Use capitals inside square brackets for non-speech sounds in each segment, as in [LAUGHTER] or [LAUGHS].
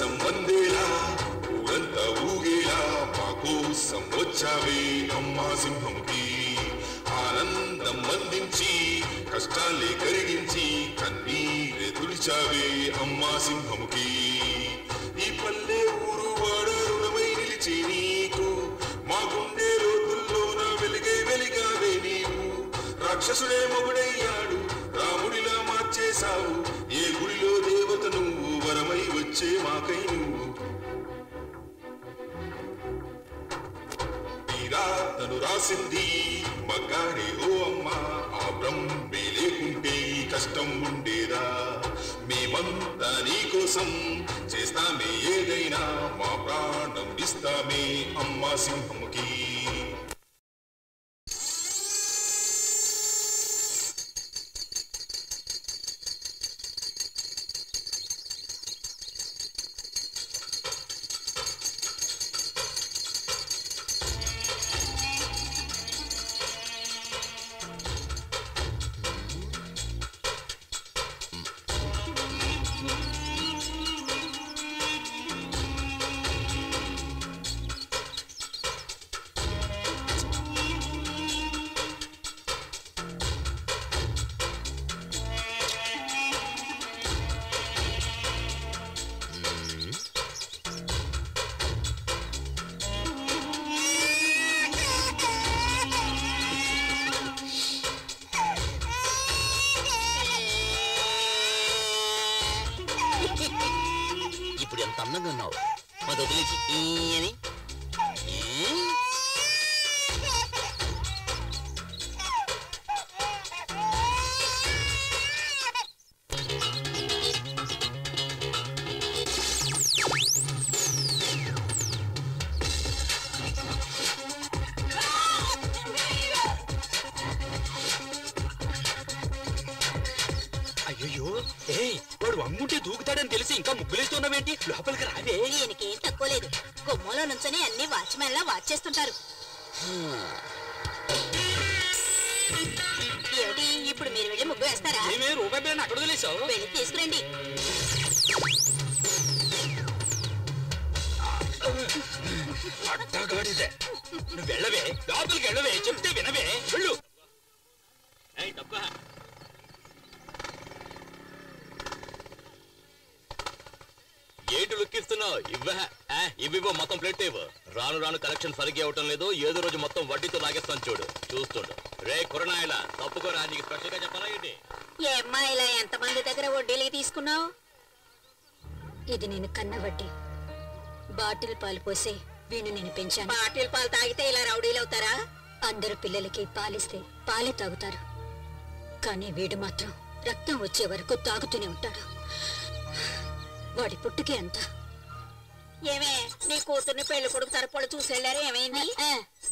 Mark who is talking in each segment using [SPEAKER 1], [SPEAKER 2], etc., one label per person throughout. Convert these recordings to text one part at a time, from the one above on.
[SPEAKER 1] కోసం వందేలా ఊరంతా ఊగేలా మా కోసం వచ్చావే అమ్మా సింహంకి. ఆనందం అందించి కష్టాలే కరిగించి కన్నీరే తుడిచావే అమ్మా సింహముకి ఈ పల్లె ఊరు వాడ రుణమై నిలిచి నీకు మా గుండె లోతుల్లోన వెలిగై వెలిగావే నీవు. రాక్షసుడే మొగుడయ్యాడు రాముడిలా మార్చేశావు వరమై వచ్చే మాకై నువ్వు. తీరా తను రాసింది ఓ అమ్మ. ఆ బ్రహ్మే లేకుంటే కష్టం ఉండేదా? మేమంతా నీకోసం చేస్తామే ఏదైనా. మా ప్రాణం ఇస్తామే అమ్మా సింహముకి.
[SPEAKER 2] ఇది నేను కన్న వడ్డీ. బాటిల్ పాలు పోసి వీణు నేను పెంచాను.
[SPEAKER 3] బాటిల్ పాలు తాగితే ఇలా రౌడీలు అవుతారా?
[SPEAKER 2] అందరు పిల్లలకి పాలిస్తే పాలే తాగుతారు. కానీ వీడు మాత్రం రక్తం వచ్చే వరకు తాగుతూనే ఉంటాడు. వాడి పుట్టుకే అంత.
[SPEAKER 3] ఏమే నీ కూతుర్ని పెళ్ళి కొడుకు తరపుడు చూసెళ్ళారు ఏమైంది?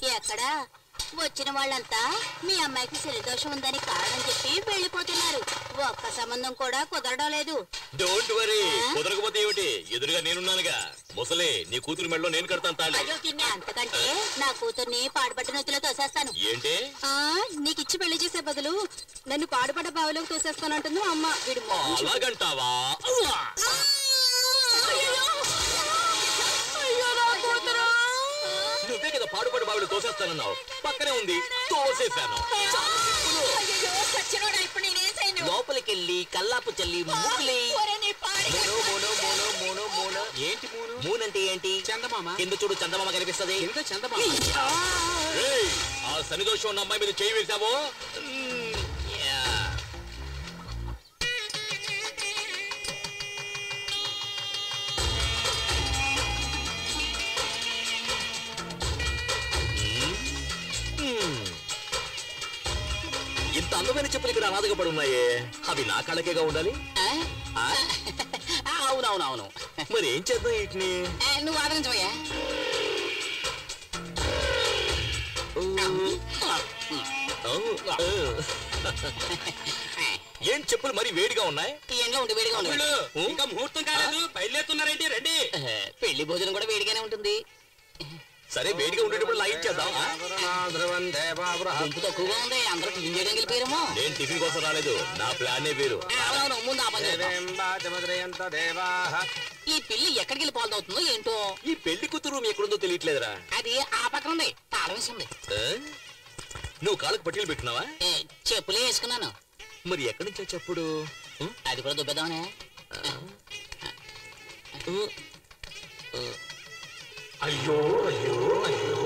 [SPEAKER 3] ఎక్కడా? వచ్చిన వాళ్ళంతా మీ అమ్మాయికి దోషం ఉందని కారణం చెప్పి వెళ్ళిపోతున్నారు. ఒక్క సంబంధం కూడా కుదరడం లేదు.
[SPEAKER 4] డోంట్ వరీ కుదరకపోతే ఏమిటి? ఎదురుగా నేనున్నానుగా. ముసలే నీ కూతురు మెడలో నేను కడతాను తాళి.
[SPEAKER 3] అయ్యో తిన్నే అంతకంటే నా కూతుర్ని పాడుపట్టిన నొత్తిలో తోసేస్తాను.
[SPEAKER 4] ఏంటి?
[SPEAKER 2] ఆ నీకిచ్చి పెళ్ళి చేసే బదులు నన్ను పాడుపడ్డ బావిలోకి తోసేస్తానంటుంది మా అమ్మ. వీడు చూడు.
[SPEAKER 4] అలాగంటావా? నువ్వే కదా పాడుపడి బావిడు తోసేస్తానన్నావు. పక్కనే ఉంది. తోసేశాను.
[SPEAKER 3] సచ్చినోడా, ఇప్పుడు నేనేం?
[SPEAKER 4] లోపలికెళ్ళి కల్లాపు చల్లి ముగ్గులి. మోనో మోనో మోనో మోనో మోనో.
[SPEAKER 5] ఏంటి మూను?
[SPEAKER 4] మూన్ అంటే ఏంటి?
[SPEAKER 5] చందమామ.
[SPEAKER 4] కింద చూడు చందమామ కనిపిస్తది.
[SPEAKER 5] చందమామ?
[SPEAKER 4] ఆ శనిదోషం ఉన్న అమ్మాయి మీద చేయి వేసావో అందమైన చెప్పులు ఇక్కడ అనాథగా పడి ఉన్నాయే అవి నా కళ్ళకేగా ఉండాలి?
[SPEAKER 5] అవునవునవును.
[SPEAKER 4] మరి ఏం చేద్దాం వీటిని?
[SPEAKER 5] నువ్వు
[SPEAKER 4] ఓ. ఏం చెప్పులు మరి వేడిగా ఉన్నాయి?
[SPEAKER 5] ఎండలో ఉండి వేడిగా? ఇంకా ముహూర్తం కాలేదు. బయలుదేరుతున్నారేంటి? రెడ్డి పెళ్ళి భోజనం కూడా వేడిగానే ఉంటుంది.
[SPEAKER 4] సరే వేడిగా ఉండేటప్పుడు లాగించేద్దాం ఆ?
[SPEAKER 5] గుంపు తక్కువగా ఉంది అందరూ టిఫిన్ చేయడం వెళ్ళిపోయారేమో
[SPEAKER 4] నేను టిఫిన్ కోసం రాలేదు నా ప్లానే వేరు.
[SPEAKER 5] అవునవును ముందు ఆ పని చేద్దాం. ఈ పిల్లి ఎక్కడికి వెళ్ళి పాలు అవుతుందో ఏంటో?
[SPEAKER 4] ఈ పెళ్ళి కూతురు రూమ్ ఎక్కడుందో తెలియట్లేదురా.
[SPEAKER 5] అది ఆ పక్కన ఉంది తాళం?
[SPEAKER 4] నువ్వు కాళ్ళకు పట్టీలు పెట్టినావా
[SPEAKER 5] ఏ, చెప్పులే వేసుకున్నాను.
[SPEAKER 4] మరి ఎక్కడి నుంచి చప్పుడు
[SPEAKER 5] అది కూడా దుబ్బేద్దామనే
[SPEAKER 4] రే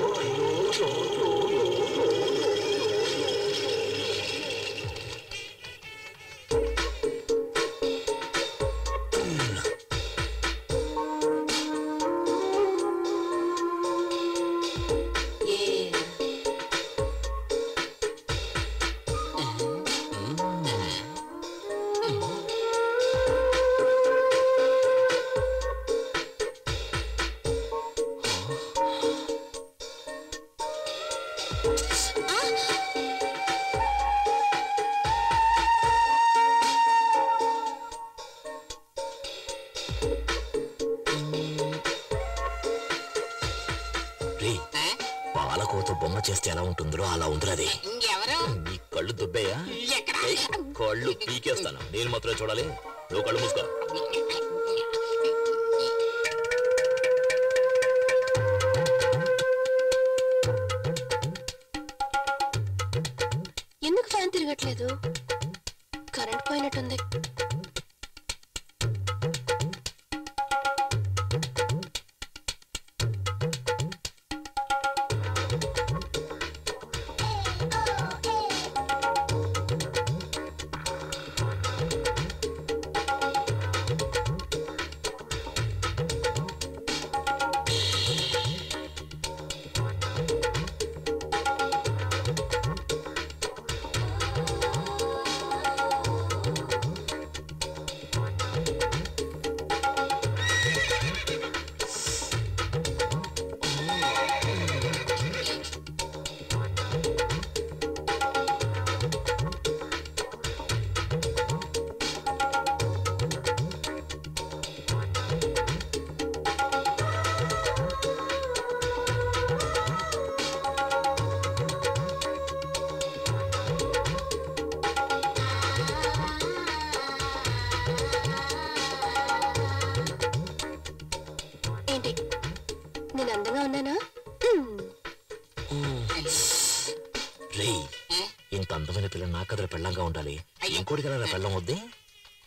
[SPEAKER 4] ఇంకోటి కదా పెళ్ళం వద్దే?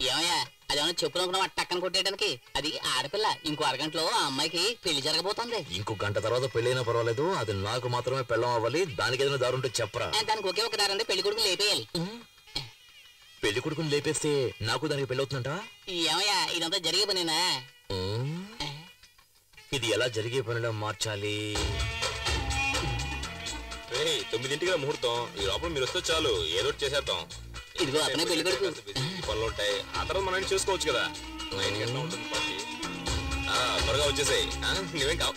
[SPEAKER 5] ఏమయ్యా అదేమన్నా చెప్పులు అనుకున్నావా? టక్కన కొట్టేయడానికి అది ఆడపిల్ల ఇంకో అరగంటలో ఆ అమ్మాయికి పెళ్ళి జరగబోతోంది.
[SPEAKER 4] ఇంకో గంట తర్వాత పెళ్ళైనా పర్వాలేదు అది నాకు మాత్రమే పెళ్ళం అవ్వాలి దానికి ఏదైనా దారి ఉంటే చెప్పరా?
[SPEAKER 5] దానికి ఒకే ఒక దారంటే పెళ్ళి కొడుకు లేపేయాలి.
[SPEAKER 4] పెళ్ళి కొడుకుని లేపేస్తే నాకు దానికి పెళ్ళవుతుందంట
[SPEAKER 5] ఏమయ్యా ఇదంతా జరిగే పనేనా?
[SPEAKER 4] ఇది ఎలా జరిగే పనిలో మార్చాలి?
[SPEAKER 6] రా ముహూర్తం. ఈ లోపల మీరు వస్తే చాలు ఏదో చేసేద్దాం.
[SPEAKER 5] ఇదిగో అతనే పెళ్ళి కొడుకు.
[SPEAKER 6] పనులు ఉంటాయి ఆ తర్వాత మనం చూసుకోవచ్చు కదా. నైన్కి ఎట్లా ఉంటుంది పార్టీ. ఆ, త్వరగా వచ్చేసాయి. నువ్వేం కావు.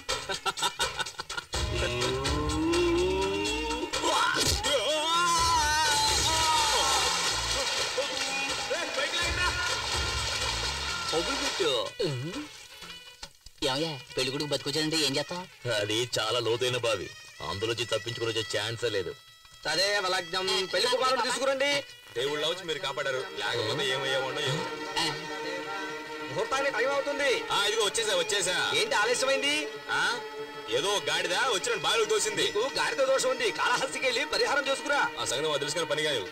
[SPEAKER 5] ఏమయ్యా పెళ్ళి కొడుకు బతికొచ్చాడంటే ఏం చేస్తాం
[SPEAKER 4] అది చాలా లోతైన బావి. అందులోంచి తప్పించుకుని వచ్చే ఛాన్సే లేదు.
[SPEAKER 7] సరే లగ్నం పెళ్ళి కుమారుడు తీసుకురండి.
[SPEAKER 6] దేవుళ్ళ వచ్చి మీరు కాపాడారు. లేకపోతే ఏమయ్యేవాడో ఏమో.
[SPEAKER 7] ముహూర్తానికి టైం అవుతుంది.
[SPEAKER 6] ఆ ఇదిగో వచ్చేసా వచ్చేసా.
[SPEAKER 7] ఏంటి ఆలస్యమైంది?
[SPEAKER 6] ఆ, ఏదో గాడిదా వచ్చిన బావిలో తోసింది.
[SPEAKER 7] గాడిద దోషం ఉంది. కాళహస్తికి వెళ్ళి పరిహారం చేసుకురా.
[SPEAKER 6] ఆ సంగతి మాకు తెలుసుకున్న పని కాదు.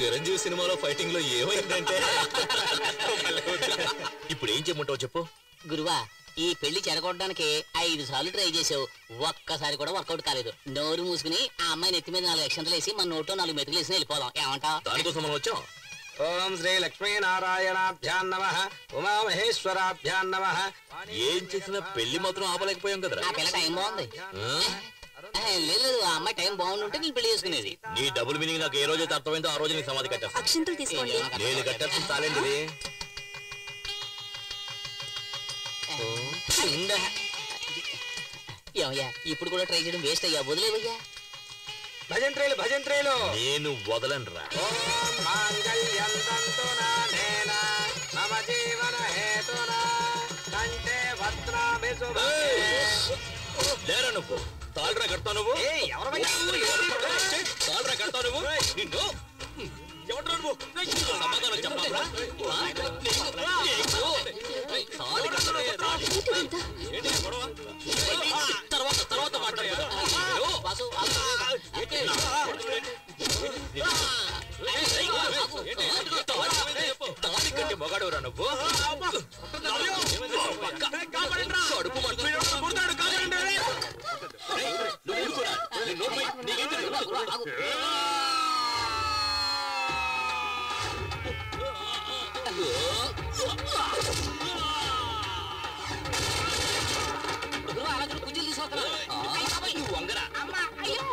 [SPEAKER 4] చిరంజీవి సినిమాలో ఫైటింగ్లో ఏమైందంటే? [LAUGHS] ఇప్పుడు ఏం చేయమంటావు చెప్పు?
[SPEAKER 5] గురువా ఈ పెళ్ళి చెడగొట్టడానికి ఐదు సార్లు ట్రై చేసావు ఒక్కసారి కూడా వర్కౌట్ కాలేదు. నోరు మూసుకుని ఆ అమ్మాయి నెత్తి మీద నాలుగు అక్షంతలు వేసి మన నోట్లో నాలుగు మెతుకులు వేసి వెళ్ళిపోదాం. ఏమంటావ్?
[SPEAKER 4] దానికోసం మనం వచ్చాం.
[SPEAKER 7] ఓం శ్రీ లక్ష్మీ నారాయణాభ్యాన్ నమ. ఉమామహేశ్వరాభ్యాన్ నమ.
[SPEAKER 4] ఏం చేసినా పెళ్ళి మాత్రం ఆపలేకపోయాం కదరా?
[SPEAKER 5] ఆ పిల్ల టైం బాగుంది. లేదు ఆ అమ్మాయి టైం బాగుంటుంటే నేను పెళ్ళి చేసుకునేది.
[SPEAKER 4] నీ డబుల్ మీనింగ్ నాకు ఏ రోజైతే అర్థమైందో ఆ రోజు నీ సమాధి కట్టేస్తా.
[SPEAKER 8] అక్షింతలు తీసుకోండి.
[SPEAKER 4] నేను కట్టేస్తాను తాలేండి ఇది
[SPEAKER 5] ఏమయ్యా ఇప్పుడు కూడా ట్రై చేయడం వేస్ట్ అయ్యా వదిలేవయ్యా.
[SPEAKER 7] భజంత్రేలు భజంత్రేలు.
[SPEAKER 4] నేను
[SPEAKER 7] భద్రాభి శుభే
[SPEAKER 4] లేరా నువ్వు? తాళ్ళరా కడతావు నువ్వు? తాళ్ళరా కడతావు? నువ్వు? నిన్ను?
[SPEAKER 5] తర్వాత తర్వాత దానికంటే మగాడవరా నువ్వు కడుపు
[SPEAKER 4] మంటున్నాడు కాదండి అలా కుజీలు తీసుకొస్తున్నా అమ్మా అయ్యో.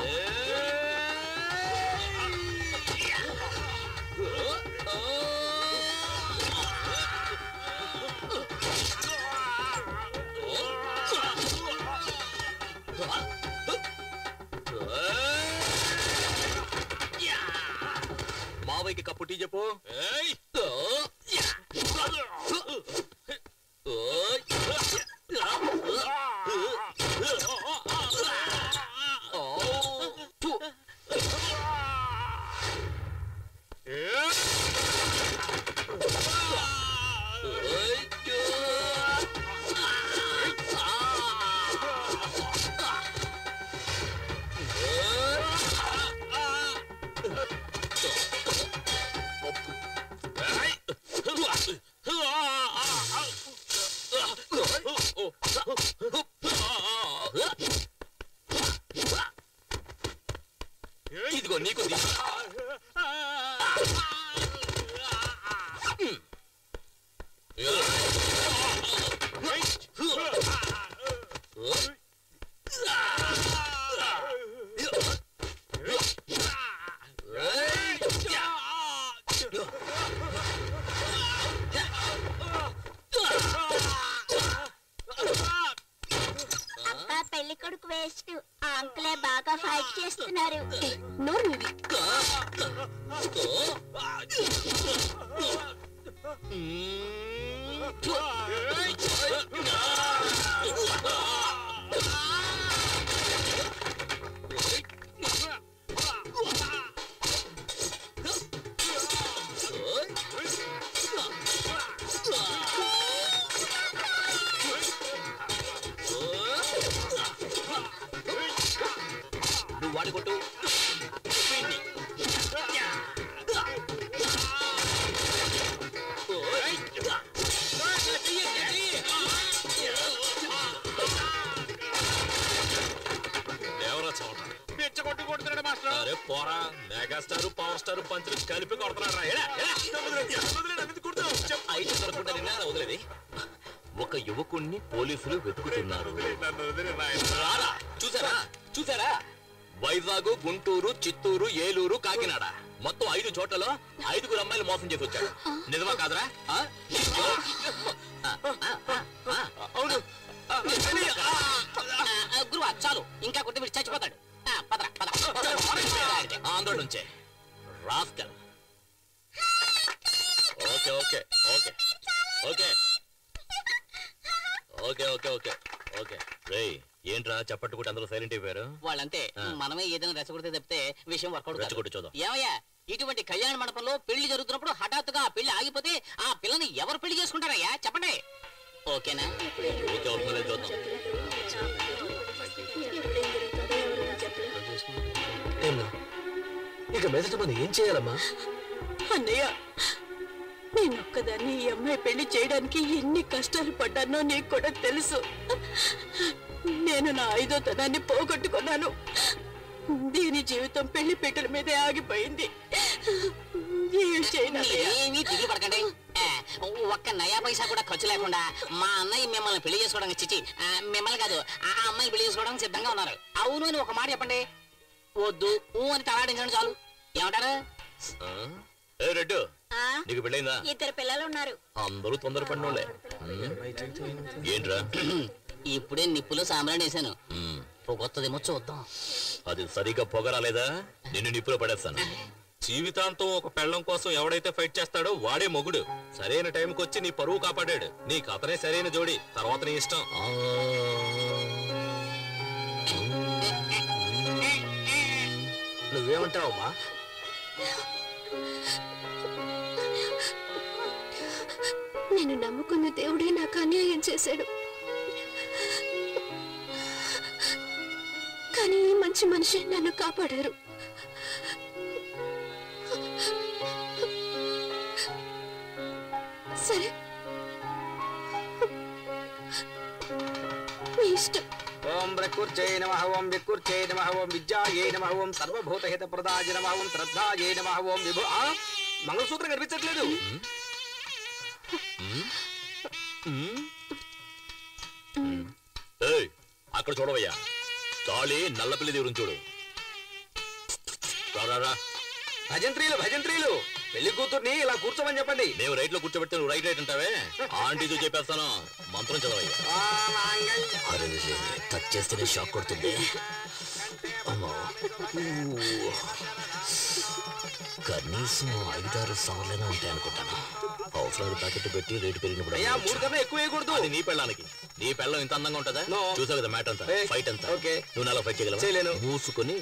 [SPEAKER 4] విషయం వర్కౌట్
[SPEAKER 5] రెచ్చగొట్టు చూద్దాం.
[SPEAKER 4] ఏమయ్యా ఇటువంటి కళ్యాణ మండపంలో పెళ్ళి జరుగుతున్నప్పుడు హఠాత్తుగా ఆ పెళ్ళి ఆగిపోతే ఆ పిల్లని ఎవరు పెళ్ళి చేసుకుంటారయ్యా? చెప్పండి. ఓకేనా?
[SPEAKER 9] ఇక మీదట మనం ఏం చేయాలమ్మా?
[SPEAKER 10] అన్నయ్య నేనొక్కదాన్ని ఈ అమ్మాయి పెళ్ళి చేయడానికి ఎన్ని కష్టాలు పడ్డానో నీకు కూడా తెలుసు. నేను నా ఐదో తనాన్ని పోగొట్టుకున్నాను. మీదే ఆగిపోయింది?
[SPEAKER 4] ఏమీ పడకండి ఒక్క నయా పైసా కూడా ఖర్చు లేకుండా మా అన్నయ్య మిమ్మల్ని పెళ్ళి చేసుకోవడానికి చిచి ఆ, మిమ్మల్ని కాదు ఆ అమ్మాయిని పెళ్ళి చేసుకోవడానికి సిద్ధంగా ఉన్నారు. అవును అని ఒక మాట చెప్పండి. వద్దు ఊ అని తలాడించండి చాలు. ఏమంటారు?
[SPEAKER 5] రెడ్డు నీకు పెళ్ళైందా?
[SPEAKER 3] ఇద్దరు పిల్లలు ఉన్నారు.
[SPEAKER 5] అందరూ ఏంట్రా?
[SPEAKER 4] ఇప్పుడే నిప్పులో సాంబ్రాణి వేసాను
[SPEAKER 5] ఉమ్,
[SPEAKER 4] పొగొత్తదేమో చూద్దాం.
[SPEAKER 5] అది సరిగా పొగరాలేదా నిన్ను నిప్పులో పడేస్తాను.
[SPEAKER 6] జీవితాంతం ఒక పెళ్ళం కోసం ఎవడైతే ఫైట్ చేస్తాడో వాడే మొగుడు. సరైన టైంకి వచ్చి నీ పరువు కాపాడాడు. నీకు అతనే సరైన జోడి. తర్వాత నీ ఇష్టం.
[SPEAKER 9] నువ్వేమంటావమ్మా?
[SPEAKER 10] నేను నమ్ముకున్న దేవుడే నాకు అన్యాయం చేశాడు.
[SPEAKER 11] కానీ ఈ మంచి మనిషి నన్ను కాపాడారు. సరే. మీ ఇష్టం.
[SPEAKER 7] ఓం ప్రకృత్యై నమ ఓం వికృత్యై నమ ఓం విద్యాయై నమ ఓం సర్వభూతహిత ప్రదాయ నమ ఓం శ్రద్ధాయై నమ ఓం విభు ఆ, మంగళసూత్రం కనిపించట్లేదు.
[SPEAKER 4] ఏయ్ అక్కడ చూడవయ్యా. తాళి నల్లపిల్లి దేవుని చూడు. రా, రా, రా.
[SPEAKER 7] భజంత్రీలు భజంత్రీలు. పెళ్ళి కూతుర్ని ఇలా కూర్చోమని చెప్పండి.
[SPEAKER 4] మేము రైట్లో కూర్చోబెడితే నువ్వు రైట్ రైట్ అంటావే? ఆంటీతో చెప్పేస్తాను. మంత్రం చదవయ్యా. అరే టచ్ చేస్తేనే షాక్ కొడుతుంది. అమ్మా. కనీసం ఐదారు సవర్లైనా ఉంటాయి అనుకుంటాను అవసరాలు ప్యాకెట్ పెట్టి రేటు పెరిగినప్పుడు
[SPEAKER 7] అయ్యా. మూడు కన్నా ఎక్కువ వేయకూడదు
[SPEAKER 4] అది నీ పెళ్ళానికి నీ పెళ్ళం ఇంత అందంగా ఉంటుందా. చూసావు కదా మ్యాట్ అంతా ఫైట్ అంతా
[SPEAKER 7] okay.
[SPEAKER 4] నువ్వు నాలో ఫైట్ చేయగలవా
[SPEAKER 7] చేయలేను.
[SPEAKER 4] మూసుకొని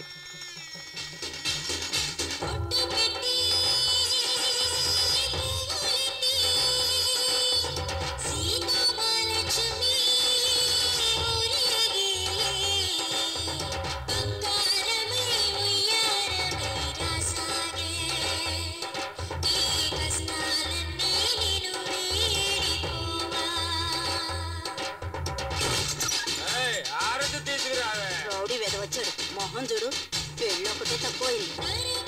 [SPEAKER 8] మొహం చూడు పెళ్ళి ఒకటే తక్కువైంది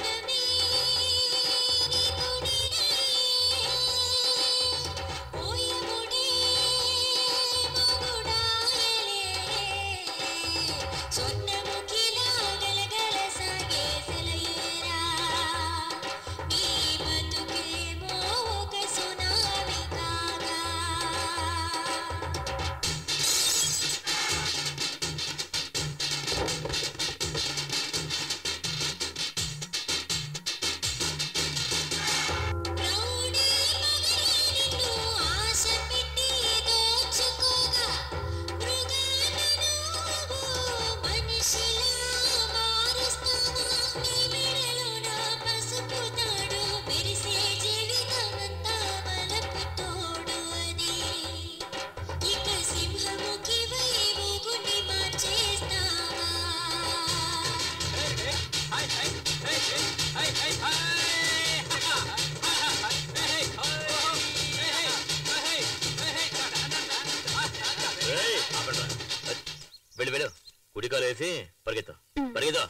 [SPEAKER 4] వెళ్ళు వెళ్ళు. కుడికాలు వేసి పరిగెత్తు. పరిగెత్తా.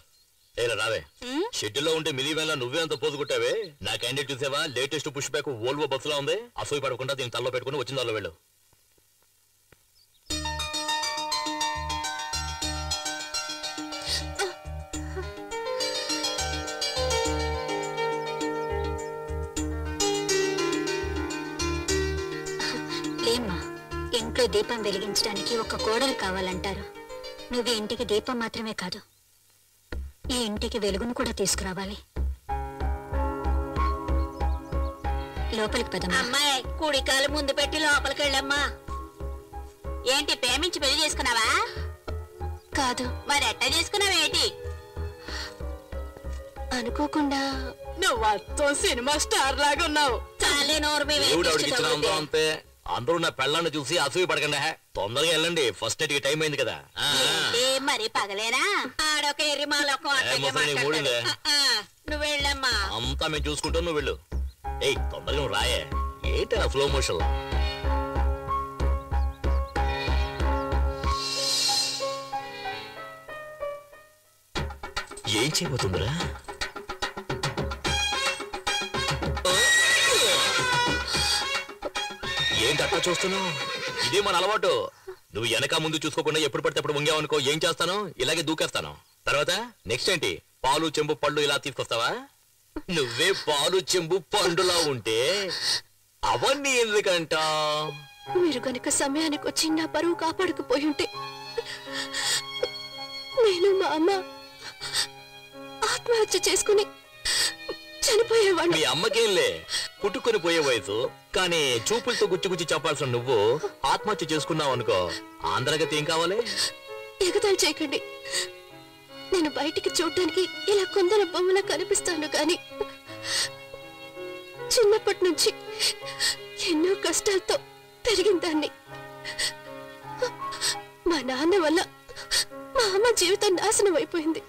[SPEAKER 4] ఏలా రావే. షెడ్యూల్లో ఉంటే మిలీ వేళ నువ్వే అంత పోజు కొట్టావే? నా క్యాండిడేట్ చూసావా లేటెస్ట్ పుష్ బ్యాక్ ఓల్వో బస్సులో ఉంది. అసూయ పడకుండా దీన్ని తల్లో పెట్టుకుని వచ్చిన దానిలో వెళ్ళు.
[SPEAKER 2] లేమ్మా ఇంట్లో దీపం వెలిగించడానికి ఒక కోడలు కావాలంటారు. నువ్వు ఇంటికి దీపం మాత్రమే కాదు ఈ ఇంటికి వెలుగును కూడా తీసుకురావాలి. లోపలికి పదమ్మా.
[SPEAKER 8] అమ్మాయి కుడికాలు ముందు పెట్టి లోపలికి వెళ్ళమ్మా ఏంటి ప్రేమించి పెళ్ళి చేసుకున్నావా?
[SPEAKER 11] కాదు.
[SPEAKER 8] మరి ఎట్ట చేసుకున్నావేంటి
[SPEAKER 11] అనుకోకుండా. నువ్వు మొత్తం సినిమా స్టార్ లాగా ఉన్నావు.
[SPEAKER 8] చాలే నోరు
[SPEAKER 4] అందరూ నా పెళ్ళాన్ని చూసి అసూయ పడకండి. తొందరగా వెళ్ళండి. ఫస్ట్ నైట్కి టైం అయింది కదా.
[SPEAKER 8] మరి పగలేనా? ఆడొక
[SPEAKER 4] ఏ.
[SPEAKER 8] నువ్వు వెళ్ళమ్మా.
[SPEAKER 4] అంతా మేము చూసుకుంటాం నువ్వు వెళ్ళు. ఏయ్ తొందరగా నువ్వు రాయే. ఏంటి స్లో మోషన్ ఏం చేయబోతుందిరా? ఏంటి అట్లా చూస్తున్నావు ఇదే మన అలవాటు. నువ్వు వెనక ముందు చూసుకోకుండా ఎప్పుడు పడితే అప్పుడు వంగావనుకో ఏం చేస్తాను? ఇలాగే దూకేస్తాను. తర్వాత నెక్స్ట్ ఏంటి? పాలు చెంబు పళ్ళు ఇలా తీసుకొస్తావా? నువ్వే పాలు చెంబు పండులా ఉంటే అవన్నీ ఎందుకంట?
[SPEAKER 11] మీరు గనుక సమయానికి వచ్చి నా పరువు కాపాడకపోయి ఉంటే నేను మా అమ్మ ఆత్మహత్య చేసుకుని చనిపోయేవాడిని
[SPEAKER 4] మీ అమ్మకేంలే పుట్టుకొని పోయే వయసు. కానీ చూపులతో గుచ్చి గుచ్చి చెప్పాల్సిన నువ్వు ఆత్మహత్య చేసుకున్నావు అనుకో. ఆంధ్రగతి ఏం కావాలి?
[SPEAKER 11] ఎగతాలు చేయకండి. నేను బయటికి చూడటానికి ఇలా కొందర బొమ్మలా కనిపిస్తాను కానీ చిన్నప్పటి నుంచి ఎన్నో కష్టాలతో పెరిగిందాన్ని మా నాన్న వల్ల మా అమ్మ జీవితం నాశనం అయిపోయింది.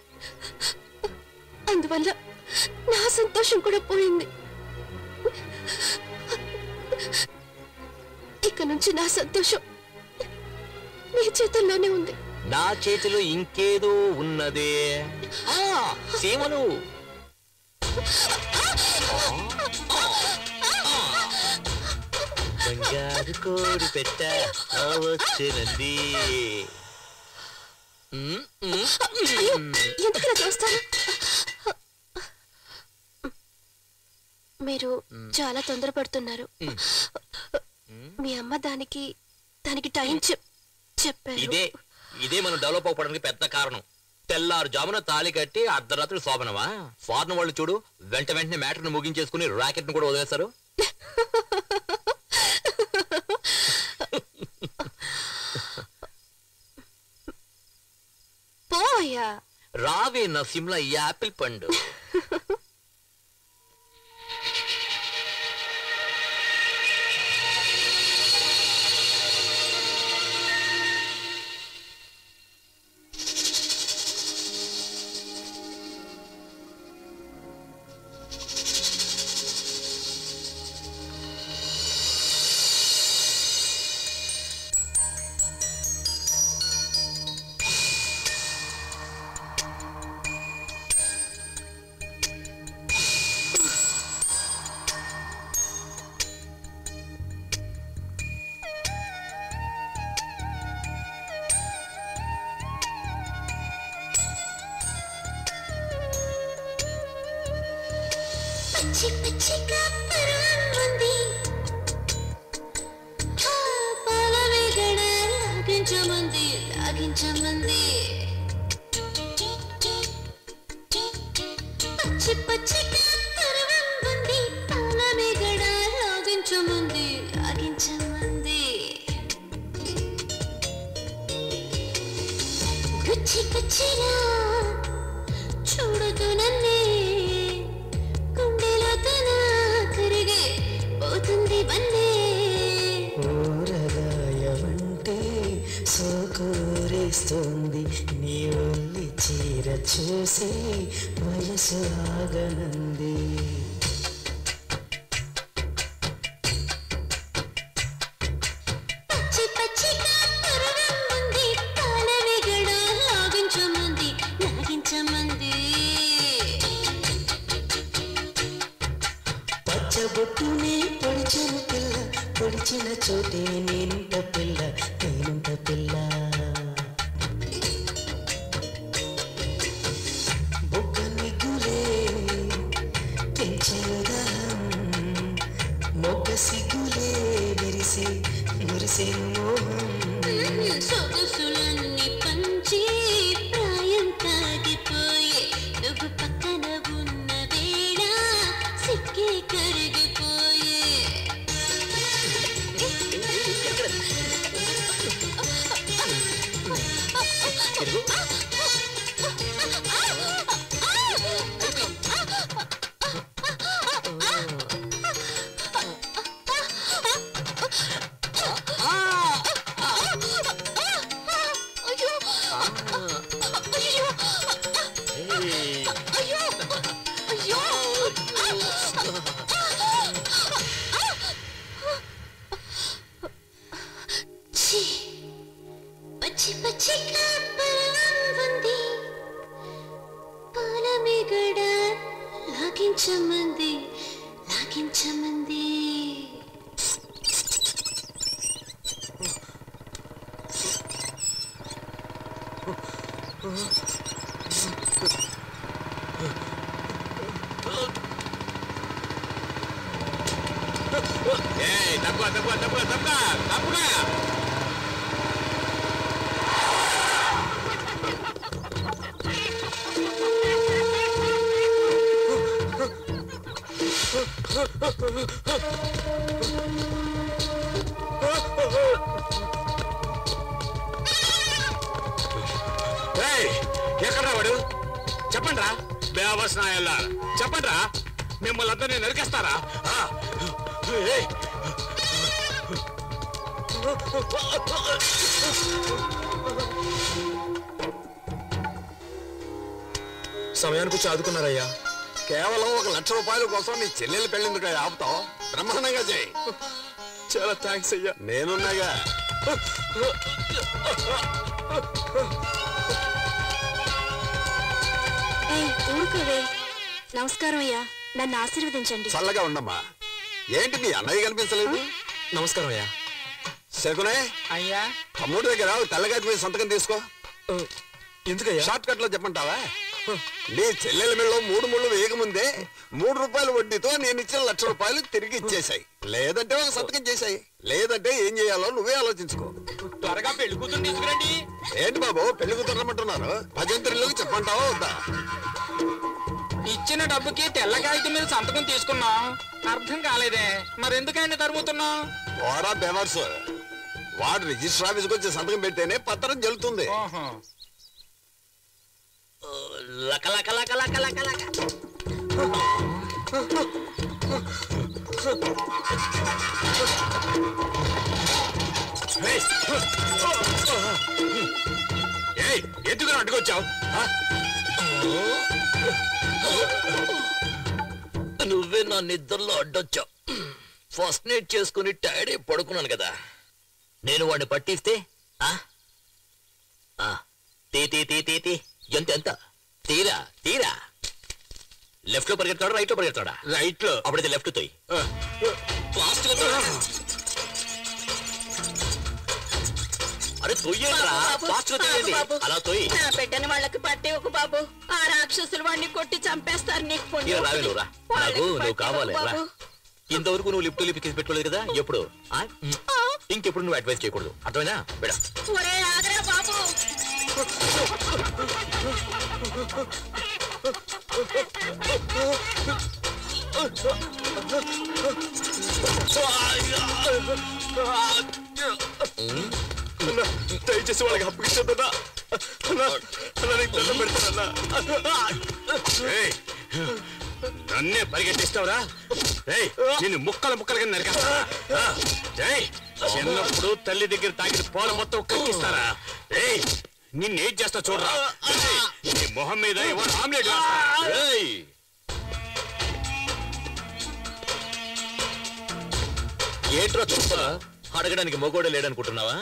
[SPEAKER 11] అందువల్ల నా సంతోషం కూడా పోయింది. ఇక నుంచి నా సంతోషం నీ చేతుల్లోనే ఉంది.
[SPEAKER 8] నా చేతిలో ఇంకేదో ఉన్నదే. ఆ సీమలు. బంగారు కోడి పెట్ట వచ్చినంది
[SPEAKER 11] ఎందుకు చూస్తాను మీరు చాలా తొందరపడుతున్నారు. మీ అమ్మ దానికి దానికి టైం చెప్పారు.
[SPEAKER 8] ఇదే ఇదే మనం డెవలప్ అవ్వడానికి పెద్ద కారణం. తెల్లారు జామున తాళి కట్టి అర్ధరాత్రి శోభనమా? ఫారెన్ వాళ్ళు చూడు వెంట వెంటనే మ్యాటర్ను ముగించేసుకుని రాకెట్ను కూడా వదిలేస్తారు. రావి నా సిమ్లా ఈ యాపిల్ పండు. [LAUGHS]
[SPEAKER 9] సమయానికి వచ్చి ఆదుకున్నారయ్యా.
[SPEAKER 12] కేవలం ఒక లక్ష రూపాయల కోసం నీ చెల్లెలు పెళ్ళిందుకు ఆపుతావు? బ్రహ్మాండంగా చేయి.
[SPEAKER 9] చాలా థ్యాంక్స్ అయ్యా.
[SPEAKER 12] నేనున్నాగా.
[SPEAKER 2] నమస్కారం అయ్యా. నన్ను ఆశీర్వదించండి.
[SPEAKER 12] చల్లగా ఉండమ్మా. ఏంటి మీ అన్నయ్య కనిపించలేదు?
[SPEAKER 9] నమస్కారం అయ్యా.
[SPEAKER 12] శకునే?
[SPEAKER 7] అయ్యా.
[SPEAKER 12] తమ్ముడి దగ్గర తెల్లగాటి మీద సంతకం తీసుకో.
[SPEAKER 9] ఎందుకయ్యా?
[SPEAKER 12] షార్ట్ కట్లో చెప్పంటావా నీ చెల్లెల మెళ్ళలో మూడు ముళ్ళు వేయకముందే మూడు రూపాయల వడ్డీతో నేను ఇచ్చిన లక్ష రూపాయలు తిరిగి ఇచ్చేసాయి లేదంటే ఒక సంతకం చేశాయి. లేదంటే ఏం చేయాలో నువ్వే ఆలోచించుకో.
[SPEAKER 7] త్వరగా పెళ్ళి కూతురు తీసుకురండి.
[SPEAKER 12] ఏంటి బాబు పెళ్ళి కుదరమంటున్నారు భజంత్రిలోకి చెప్పంటావా వద్దా?
[SPEAKER 7] ఇచ్చిన డబ్బుకి తెల్ల కాగితం మీద సంతకం తీసుకున్నాం. అర్థం కాలేదే. మరెందుకైనా తరుముతున్నాం
[SPEAKER 12] ఓరా బెవర్స్. వాడు రిజిస్టర్ ఆఫీస్కి వచ్చి సంతకం పెడితేనే పత్రం చెల్లుతుంది
[SPEAKER 7] ఓహో.
[SPEAKER 4] లక లక లక లక లక లక.
[SPEAKER 9] ఏయ్. ఎందుకు అడ్డుకొచ్చావు?
[SPEAKER 4] నువ్వే నా నిద్రలో అడ్డొచ్చావు. ఫస్ట్ నైట్ చేసుకుని టైర్డ్ అయి పడుకున్నాను కదా. నేను వాడిని పట్టిస్తే ఆ? ఆ, తీ తీ తీ తీ తీ. ఎంత ఎంత? తీరా తీరా. లెఫ్ట్లో పరిగెత్తాడా రైట్లో పరిగెత్తాడా
[SPEAKER 9] రైట్లో
[SPEAKER 4] అప్పుడైతే లెఫ్ట్ తోయి. ఫాస్ట్. అరే తొయ్యండిరా
[SPEAKER 11] బాబు,
[SPEAKER 4] ఫాస్ట్గా తొయ్యండి. అలా తొయ్యి
[SPEAKER 11] నా బిడ్డని వాళ్ళకి పట్టి ఒక బాబు. ఆ రాక్షసులు వాడిని కొట్టి చంపేస్తారు నీకు పుణ్యం.
[SPEAKER 4] ఇలా రావే
[SPEAKER 11] ఉంటుంది.
[SPEAKER 4] నువ్వు రా.
[SPEAKER 11] వాళ్ళకి
[SPEAKER 4] నాకు నువ్వు కావాలి రా. ఇంతవరకు నువ్వు లిఫ్ట్ లిప్ కేసు పెట్టుకోలేదు కదా? ఎప్పుడు? ఇంకెప్పుడు నువ్వు అడ్వైస్ చేయకూడదు. అర్థమైనా బిడ
[SPEAKER 9] దయచేసి వాళ్ళకి అప్పగించొద్దన్నా అన్నా అన్నా నీకు దండం పెడతానన్నా.
[SPEAKER 13] నన్నే పరిగెట్టిస్తావురా? నిన్ను ముక్కల ఆ, ఏయ్, చిన్నప్పుడు తల్లి దగ్గర తాగిన పాలు మొత్తం కక్కిస్తారా? ఏయ్ నిన్నేం చేస్తా చూడరా? నీ మొహం మీద ఆమ్లెట్
[SPEAKER 4] ఏంట్రా చూస్తా? అడగడానికి మొగోడే లేడనుకుంటున్నావా?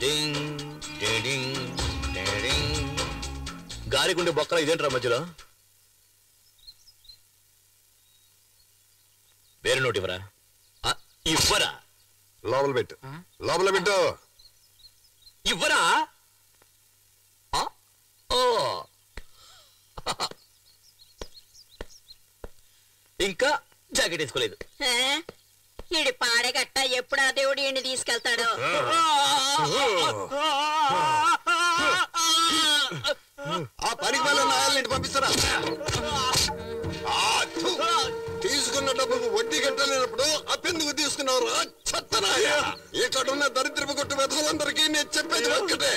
[SPEAKER 4] డింగ్, డింగ్. గాలిగుండే బొక్కల ఇదేంట్రా మధ్యలో? వేరే నోటి ఇవ్వరా? ఇవ్వరా?
[SPEAKER 12] లోపల పెట్టు. లోపల పెట్టు.
[SPEAKER 4] ఇవ్వరా? ఇంకా జాకెట్ వేసుకోలేదు.
[SPEAKER 11] ఏ? ఈడి పాడేగట్ట ఎప్పుడు ఆ దేవుడు ఈయన్ని తీసుకెళ్తాడో?
[SPEAKER 12] ఆ పనికి వాళ్ళ నాయాలని పంపిస్తారా ఆ, తీసుకున్న డబ్బుకు వడ్డీ కట్టలేనప్పుడు అప్పెందుకు తీసుకున్నారు చెత్తనాయ? ఇక్కడ ఉన్న దరిద్రపు కొట్టు వెతకులందరికీ నేను చెప్పేది ఒక్కటే.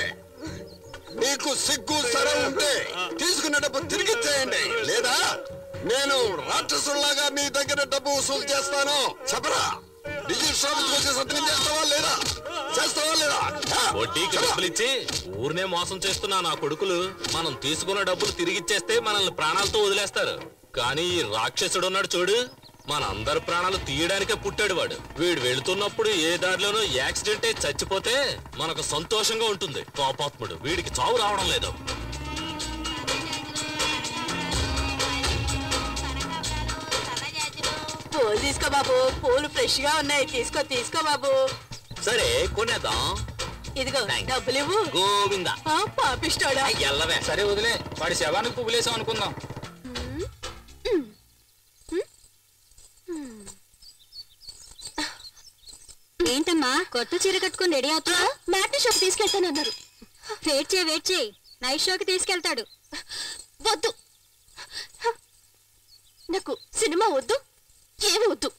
[SPEAKER 12] నీకు సిగ్గు సరే ఉంటే తీసుకున్న డబ్బు తిరిగిచ్చేయండి లేదా నేను రాక్షసుల్లాగా మీ దగ్గర డబ్బు వసూలు చేస్తాను. చెప్పరా? డిజిటల్ షాప్ వచ్చి సత్యం చేస్తావా లేదా? చేస్తావా లేదా? ఆ,
[SPEAKER 6] వడ్డీకి
[SPEAKER 12] చెప్పరా?
[SPEAKER 6] డబ్బులు ఇచ్చి ఊరినే మోసం చేస్తున్నా నా కొడుకులు. మనం తీసుకున్న డబ్బులు తిరిగిచ్చేస్తే మనల్ని ప్రాణాలతో వదిలేస్తారు. కానీ ఈ రాక్షసుడు ఉన్నాడు చూడు మన అందరి ప్రాణాలు తీయడానికే పుట్టాడు వాడు. వీడు వెళుతున్నప్పుడు ఏ దారిలోనో యాక్సిడెంట్ అయి చచ్చిపోతే మనకు సంతోషంగా ఉంటుంది. పాపాత్ముడు వీడికి చావు రావడం లేదు.
[SPEAKER 11] పూలు తీసుకో బాబు పూలు ఫ్రెష్గా ఉన్నాయి. తీసుకో తీసుకో బాబు.
[SPEAKER 4] సరే కొనేద్దాం.
[SPEAKER 11] ఇదిగో
[SPEAKER 4] Thanks.
[SPEAKER 11] డబ్బులు ఇవ్వు
[SPEAKER 4] గోవిందా.
[SPEAKER 11] ఆ, పాపిస్తాడా
[SPEAKER 4] ఎల్లవే.
[SPEAKER 7] సరే వదిలే. వాడి శవానికి పువ్వులేసాం అనుకుందాం.
[SPEAKER 2] ఏంటమ్మా? కొత్త చీర కట్టుకుని రెడీ అవుతున్నా మ్యాట్ని షోకి తీసుకెళ్తానన్నారు వెయిట్ చేయి వెయిట్ చేయి. నైట్ షోకి తీసుకెళ్తాడు.
[SPEAKER 11] వద్దు. నాకు సినిమా వద్దు ఏమి వద్దు.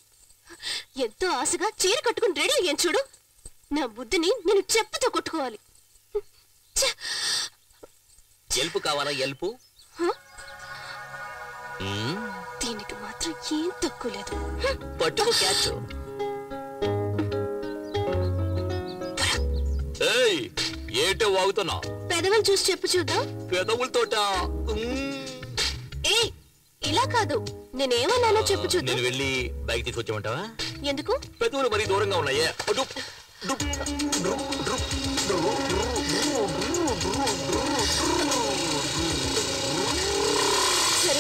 [SPEAKER 11] ఎంతో ఆశగా చీర కట్టుకుని రెడీ అయ్యాను చూడు. నా బుద్ధిని నేను చెప్పుతో కొట్టుకోవాలి!
[SPEAKER 4] ఎల్పు కావాలా? ఎల్పు?
[SPEAKER 11] దీనికి మాత్రం ఏం తక్కువ లేదు.
[SPEAKER 4] పట్టుకో క్యాచ్. ఏంటో వాగుతున్నావు
[SPEAKER 11] పెదవులు చూసి చెప్పు చూద్దాం.
[SPEAKER 4] పెదవులతోట?
[SPEAKER 11] ఏ ఇలా కాదు. నేనేమన్నానో చెప్పు చూద్దాం.
[SPEAKER 4] నేను వెళ్ళి బైక్ తీసుకొచ్చామంటావా
[SPEAKER 11] ఎందుకు?
[SPEAKER 4] పెదవులు మరీ దూరంగా ఉన్నాయే. అటు
[SPEAKER 11] సరే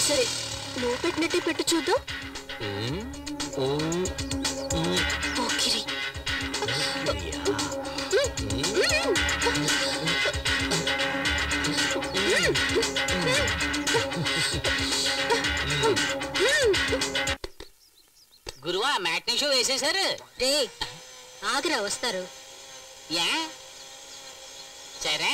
[SPEAKER 11] సరే. నువ్వు పెట్టినట్టే పెట్టు చూద్దాం.
[SPEAKER 5] గురువా మ్యాట్నీ షో వేసేశారు.
[SPEAKER 2] ఆగ్రా వస్తారు.
[SPEAKER 5] ఏ సరే.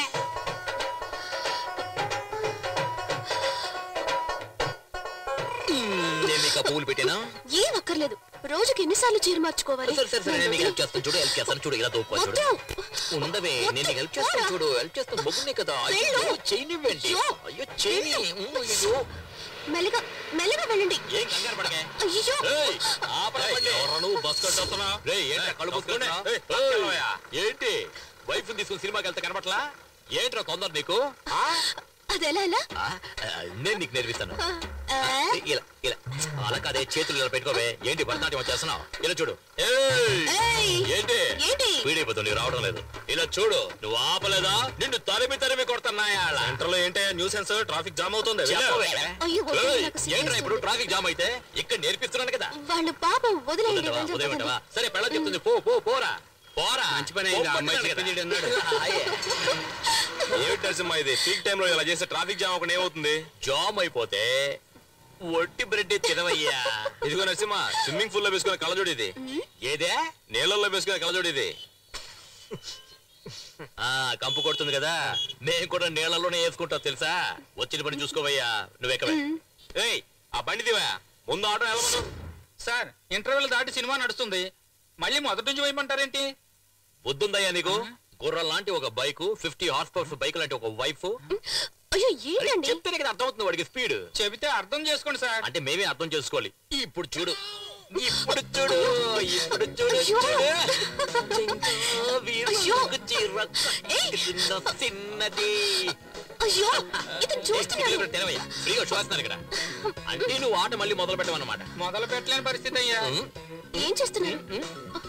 [SPEAKER 4] నేను నీకు ఆ పువ్వులు పెట్టానా?
[SPEAKER 11] ఏం అక్కర్లేదు. రోజుకి ఎన్నిసార్లు చీర మార్చుకోవాలి?
[SPEAKER 4] సరే సరే సరే నేను నీకు హెల్ప్ చేస్తాను. చూడు హెల్ప్ చేస్తాను. చూడు ఇలా దూపా చూడు.
[SPEAKER 11] వద్దు.
[SPEAKER 4] ఉండవే నేను నీకు హెల్ప్ చేస్తాను. చూడు హెల్ప్ చేస్తాను. మొగ్గునే కదా. అయ్యో చేయనివ్వండి
[SPEAKER 11] అయ్యో.
[SPEAKER 4] అయ్యో చేయని ఉమ్, అయ్యో.
[SPEAKER 11] మెల్లగా మెల్లగా వెళ్ళండి. అయ్యో
[SPEAKER 4] ఏంటి? వైఫ్ తీసుకుని సినిమాకి వెళ్తే కనబట్లా ఏంట్రా తొందర నీకు? ఆ?
[SPEAKER 11] అది ఎలా ఎలా
[SPEAKER 4] ఆ, ఆ, నేను నీకు నేర్పిస్తాను. ఇలా ఇలా. అలా కాదే చేతులు ఇలా పెట్టుకోవే. ఏంటి భరతనాట్యం వచ్చేస్తున్నావు ఇలా చూడు. ఏంటి? నీకు రావడం లేదు. ఇలా చూడు. నువ్వు ఆపలేదా? నిన్ను తరిమి తరిమి కొడుతున్నాయా
[SPEAKER 6] సెంటర్లో ఏంటి? న్యూసెన్స్ ట్రాఫిక్ జామ్ అవుతుంది.
[SPEAKER 4] ఏంట్రా ఇప్పుడు ట్రాఫిక్ జామ్ అయితే? ఇక్కడ నేర్పిస్తున్నాను కదా.
[SPEAKER 11] వాళ్ళు పాపం
[SPEAKER 4] వదిలేయమంటావా? సరే పెళ్ళ చెప్తుంది. పో పో పోరా. పోరా.
[SPEAKER 13] మంచి పని అయింది, ఆ అమ్మాయి
[SPEAKER 4] పోపట్టినాను
[SPEAKER 13] చెప్పింది
[SPEAKER 4] కదా.
[SPEAKER 13] అన్నాడు. [LAUGHS]
[SPEAKER 4] అయ్యే.
[SPEAKER 6] ఏమిటి నరసింహ ఇది పీక్ టైం లో ఇలా చేస్తే ట్రాఫిక్ జామ్ అవ్వకుండా ఏమవుతుంది?
[SPEAKER 4] జామ్ అయిపోతే ఒట్టి బ్రెడ్ తినవయ్యా.
[SPEAKER 6] ఇదిగో నరసింహ స్విమ్మింగ్ పూల్లో వేసుకునే కళ్ళజోడు ఇది.
[SPEAKER 4] ఏదే?
[SPEAKER 6] నీళ్ళల్లో వేసుకునే కళ్ళజోడు ఇది.
[SPEAKER 4] ఆ కంపు కొడుతుంది కదా. నేను కూడా నీళ్ళలోనే వేసుకుంటా తెలుసా? వచ్చిన పని చూసుకోవయ్యా. నువ్వెక్కవే
[SPEAKER 6] ఏయ్ ఆ బండి దివా. ముందు ఆటో వెళ్ళమను
[SPEAKER 13] సార్ ఇంటర్వెల్ దాటి సినిమా నడుస్తుంది. మళ్ళీ మొదటి నుంచి వేయమంటారేంటి
[SPEAKER 4] బుద్ధుందయ్యా నీకు? గుర్రం లాంటి ఒక bike fifty horse powers bike లాంటి ఒక వైఫ్.
[SPEAKER 11] అయ్యో ఏంటండి?
[SPEAKER 4] చెప్తేనే కదా అర్థమవుతుంది వాడికి స్పీడ్
[SPEAKER 13] చెబితే అర్థం చేసుకోండి సార్.
[SPEAKER 4] అంటే మేమే అర్థం చేసుకోవాలి. ఇప్పుడు చూడు. ఇప్పుడు చూడు. ఇప్పుడు చూడు. చిన్నది.
[SPEAKER 11] అయ్యో ఇతను చూస్తున్నాడు.
[SPEAKER 4] తెరవయ్యా. ఫ్రీగా చూస్తున్నారు ఇక్కడ. అంటే నువ్వు ఆట మళ్ళీ మొదలు పెట్టమన్నమాట.
[SPEAKER 13] మొదలు పెట్టలేని పరిస్థితి అయ్యా.
[SPEAKER 11] ఏం చేస్తున్నారు?
[SPEAKER 13] బాబు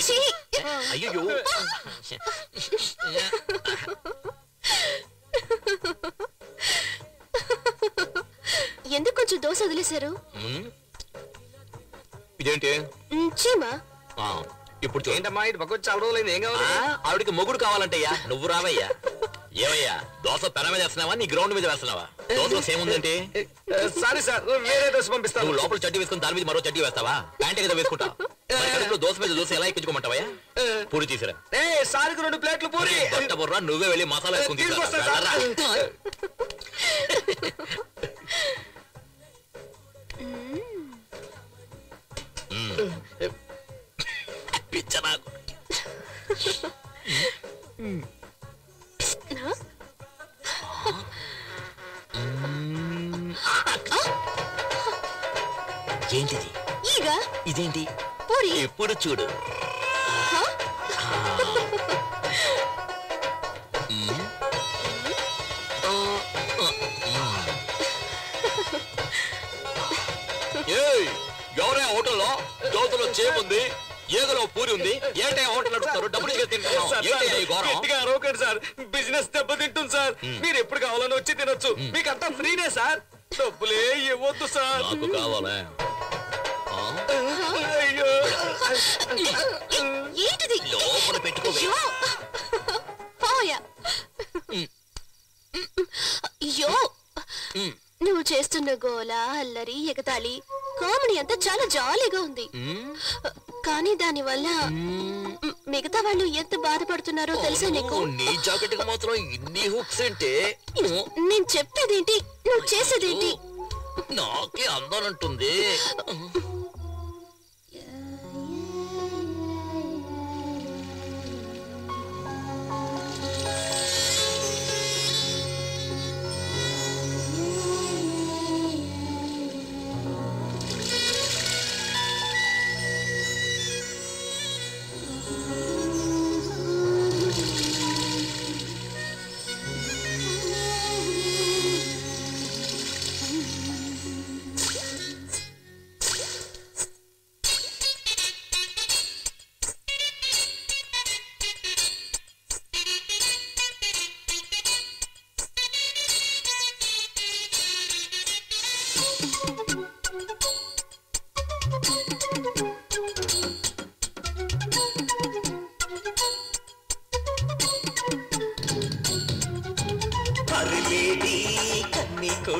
[SPEAKER 11] ఛీ!
[SPEAKER 4] అయ్యో
[SPEAKER 11] ఎందుకు కొంచెం దోశ వదిలేశారు?
[SPEAKER 4] ఇదేంటి?
[SPEAKER 11] మ్, చీమా.
[SPEAKER 4] ఆ, ఇప్పుడు.
[SPEAKER 7] ఏంటమ్మా ఇటు పక్క చాలా రోజులైంది. ఏం కావాలి?
[SPEAKER 4] ఆవిడకి మొగుడు కావాలంటయ్యా. నువ్వు రావయ్యా. ఏమయ్యా దోశ పెన మీద వేస్తున్నావా? నీ గ్రౌండ్ మీద వేస్తున్నావా? దోశలో సేమ్ ఉందంటే
[SPEAKER 7] సారీ సార్ వేరే దోశ పంపిస్తాను.
[SPEAKER 4] నువ్వు లోపల చడ్డీ వేసుకుని దాని మీద మరో చడ్డీ వేస్తావా? ప్యాంట్ కదా వేసుకుంటా. దోశ మీద దోశ ఎలా ఎక్కించుకోమంటావా పూరి తీసిరా.
[SPEAKER 7] సారికి రెండు ప్లేట్లు పూరి.
[SPEAKER 4] దొట్ట బుర్రా నువ్వే వెళ్ళి మసాలా వేసుకుని.
[SPEAKER 7] తీసుకొస్తా. [LAUGHS]
[SPEAKER 4] పిచ్చ నాకు. ఏంటిది?
[SPEAKER 11] ఈగ?
[SPEAKER 4] ఇదేంటి?
[SPEAKER 11] పూరి?
[SPEAKER 4] ఎప్పుడు చూడు. ఏయ్ ఎవరే హోటల్లో? దోతలో చేముంది. ఏగలో పూరి ఉంది ఏంటే హోటల్ నడుస్తారు డబ్బులు
[SPEAKER 7] అరవకండి సార్. బిజినెస్ దెబ్బతింటుంది సార్. మీరు ఎప్పుడు కావాలని వచ్చి తినొచ్చు. మీకు అంతా ఫ్రీనే సార్. డబ్బులే ఇవ్వద్దు సార్.
[SPEAKER 4] నాకు కావాలా?
[SPEAKER 7] అయ్యో.
[SPEAKER 11] ఏంటిది?
[SPEAKER 4] లోపల పెట్టుకోవే.
[SPEAKER 11] అయ్యో. పోయా. అయ్యో. నువ్వు చేస్తున్న గోల అల్లరి ఎగతాళి కామెడీ అంతా చాలా జాలీగా ఉంది. కానీ దానివల్ల మ్, మిగతా వాళ్ళు ఎంత బాధపడుతున్నారో తెలుసా నీకు?
[SPEAKER 4] నీ జాకెట్కి మాత్రం ఇన్ని హుక్స్ అంటే
[SPEAKER 11] నేను చెప్పేదేంటి? నువ్వు చేసేదేంటి?
[SPEAKER 4] నాకే అందాలంటుంది.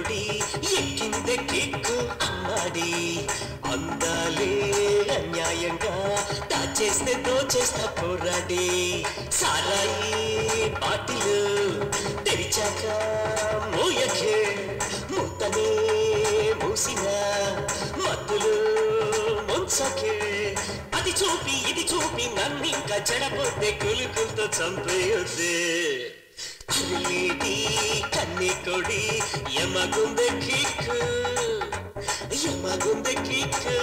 [SPEAKER 14] అల్లుడి కొడి ఎక్కిందే కిక్కు అమ్మాడి అందాలే అన్యాయంగా దాచేస్తే దోచేస్తా పోరాడి. సారాయి బాటిలు తెరిచాక మోయకే ముత్తనే మూసిన మత్తులు ముంచకే. అది చూపి ఇది చూపి నన్ను ఇంకా చెడపోతే కులుకులతో చంపేయొద్దే.
[SPEAKER 8] கன்னி கொடி எமகுந்த கீக்கு எமகுந்த கீக்கு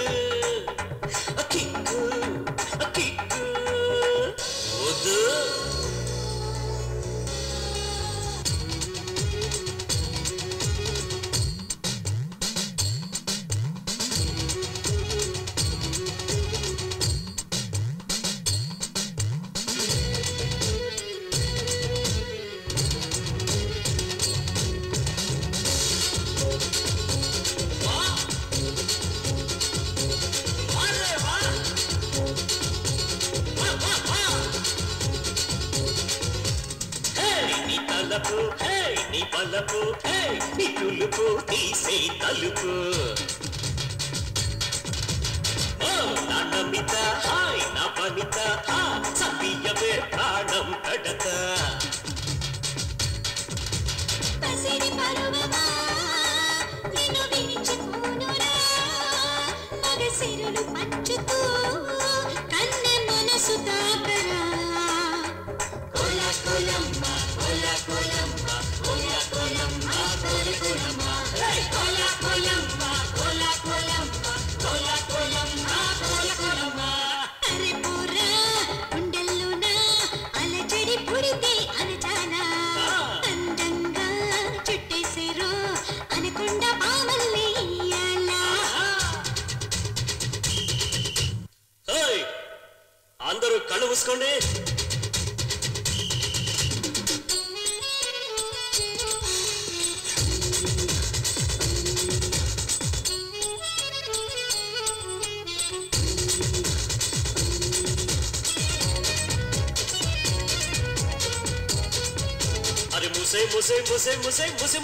[SPEAKER 14] você, você, você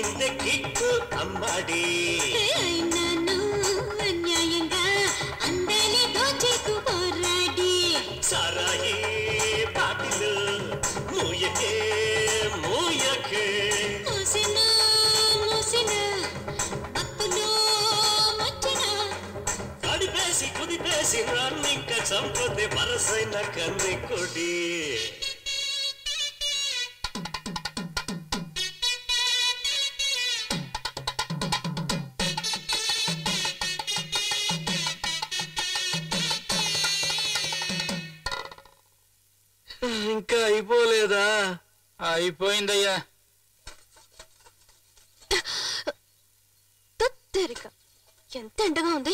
[SPEAKER 14] ఎక్కిందే కిక్కు అమ్మాడి
[SPEAKER 8] అయినాను అన్యాయంగా అందాలి దోచేకు పోరాడి
[SPEAKER 14] సారాయి పాటిలు మూయకే మూయకే
[SPEAKER 8] మూసిన మూసిన మత్తులో మచ్చిన
[SPEAKER 14] కడిపేసి కుదిపేసి రన్నింక చంపొద్దే వరసైన కన్నె కొడి
[SPEAKER 15] అయిపోయిందయ్యా.
[SPEAKER 11] తెరిక ఎంత ఎండగా ఉంది.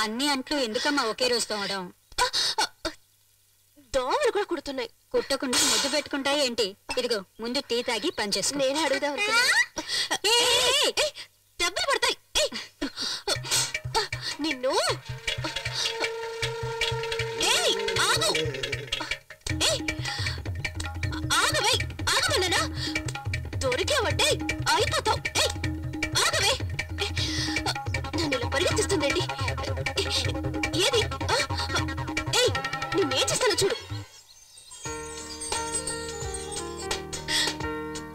[SPEAKER 2] అన్ని అంట్లు ఎందుకమ్మా ఒకే రోజు తోమడం?
[SPEAKER 11] దోమలు కూడా కుడుతున్నాయి.
[SPEAKER 2] కుట్టకుండా ముద్దు పెట్టుకుంటాయి ఏంటి? ఇదిగో ముందు టీ తాగి పని చేసుకో.
[SPEAKER 11] నేనే అడుగుదాం దెబ్బలు పడతాయి. నిన్ను దొరికావంటే అయిపోతావు. ఆగవే. నన్ను ఇలా పరిగెత్తిస్తుందండి ఏది? నిన్నేం చేస్తానో చూడు.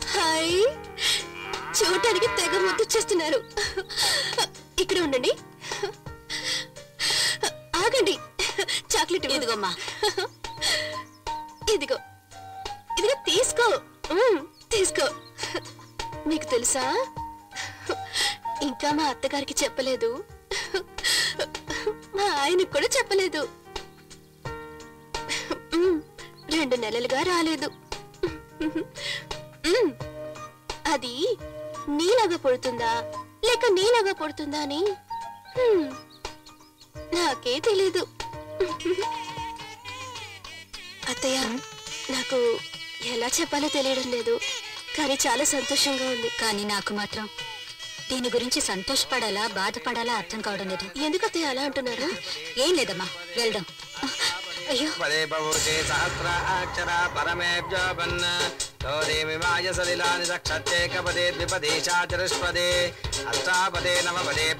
[SPEAKER 11] హాయ్. చూడటానికి తెగ ముద్దు చేస్తున్నారు. ఇక్కడ ఉండండి. ఆగండి. చాక్లెట్ ఇదిగోమ్మా. ఇదిగో. ఇదిగో తీసుకో. తీసుకో. మీకు తెలుసా? ఇంకా మా అత్తగారికి చెప్పలేదు. మా ఆయనకు కూడా చెప్పలేదు. రెండు నెలలుగా రాలేదు. అది నీలాగా పుడుతుందా? లేక నీలాగా పుడుతుందా అని? నాకే తెలీదు. అత్తయ్య నాకు ఎలా చెప్పాలో తెలియడం లేదు. కానీ చాలా సంతోషంగా ఉంది.
[SPEAKER 2] కానీ నాకు మాత్రం దీని గురించి సంతోషపడాలా బాధపడాలా అర్థం కావడం లేదు.
[SPEAKER 11] ఎందుకు అత్తయ్య అలా అంటున్నారు?
[SPEAKER 2] ఏం లేదమ్మా వెళ్దాం. అయ్యో.
[SPEAKER 7] పదే సలిలాని అష్టాపదే నవపదే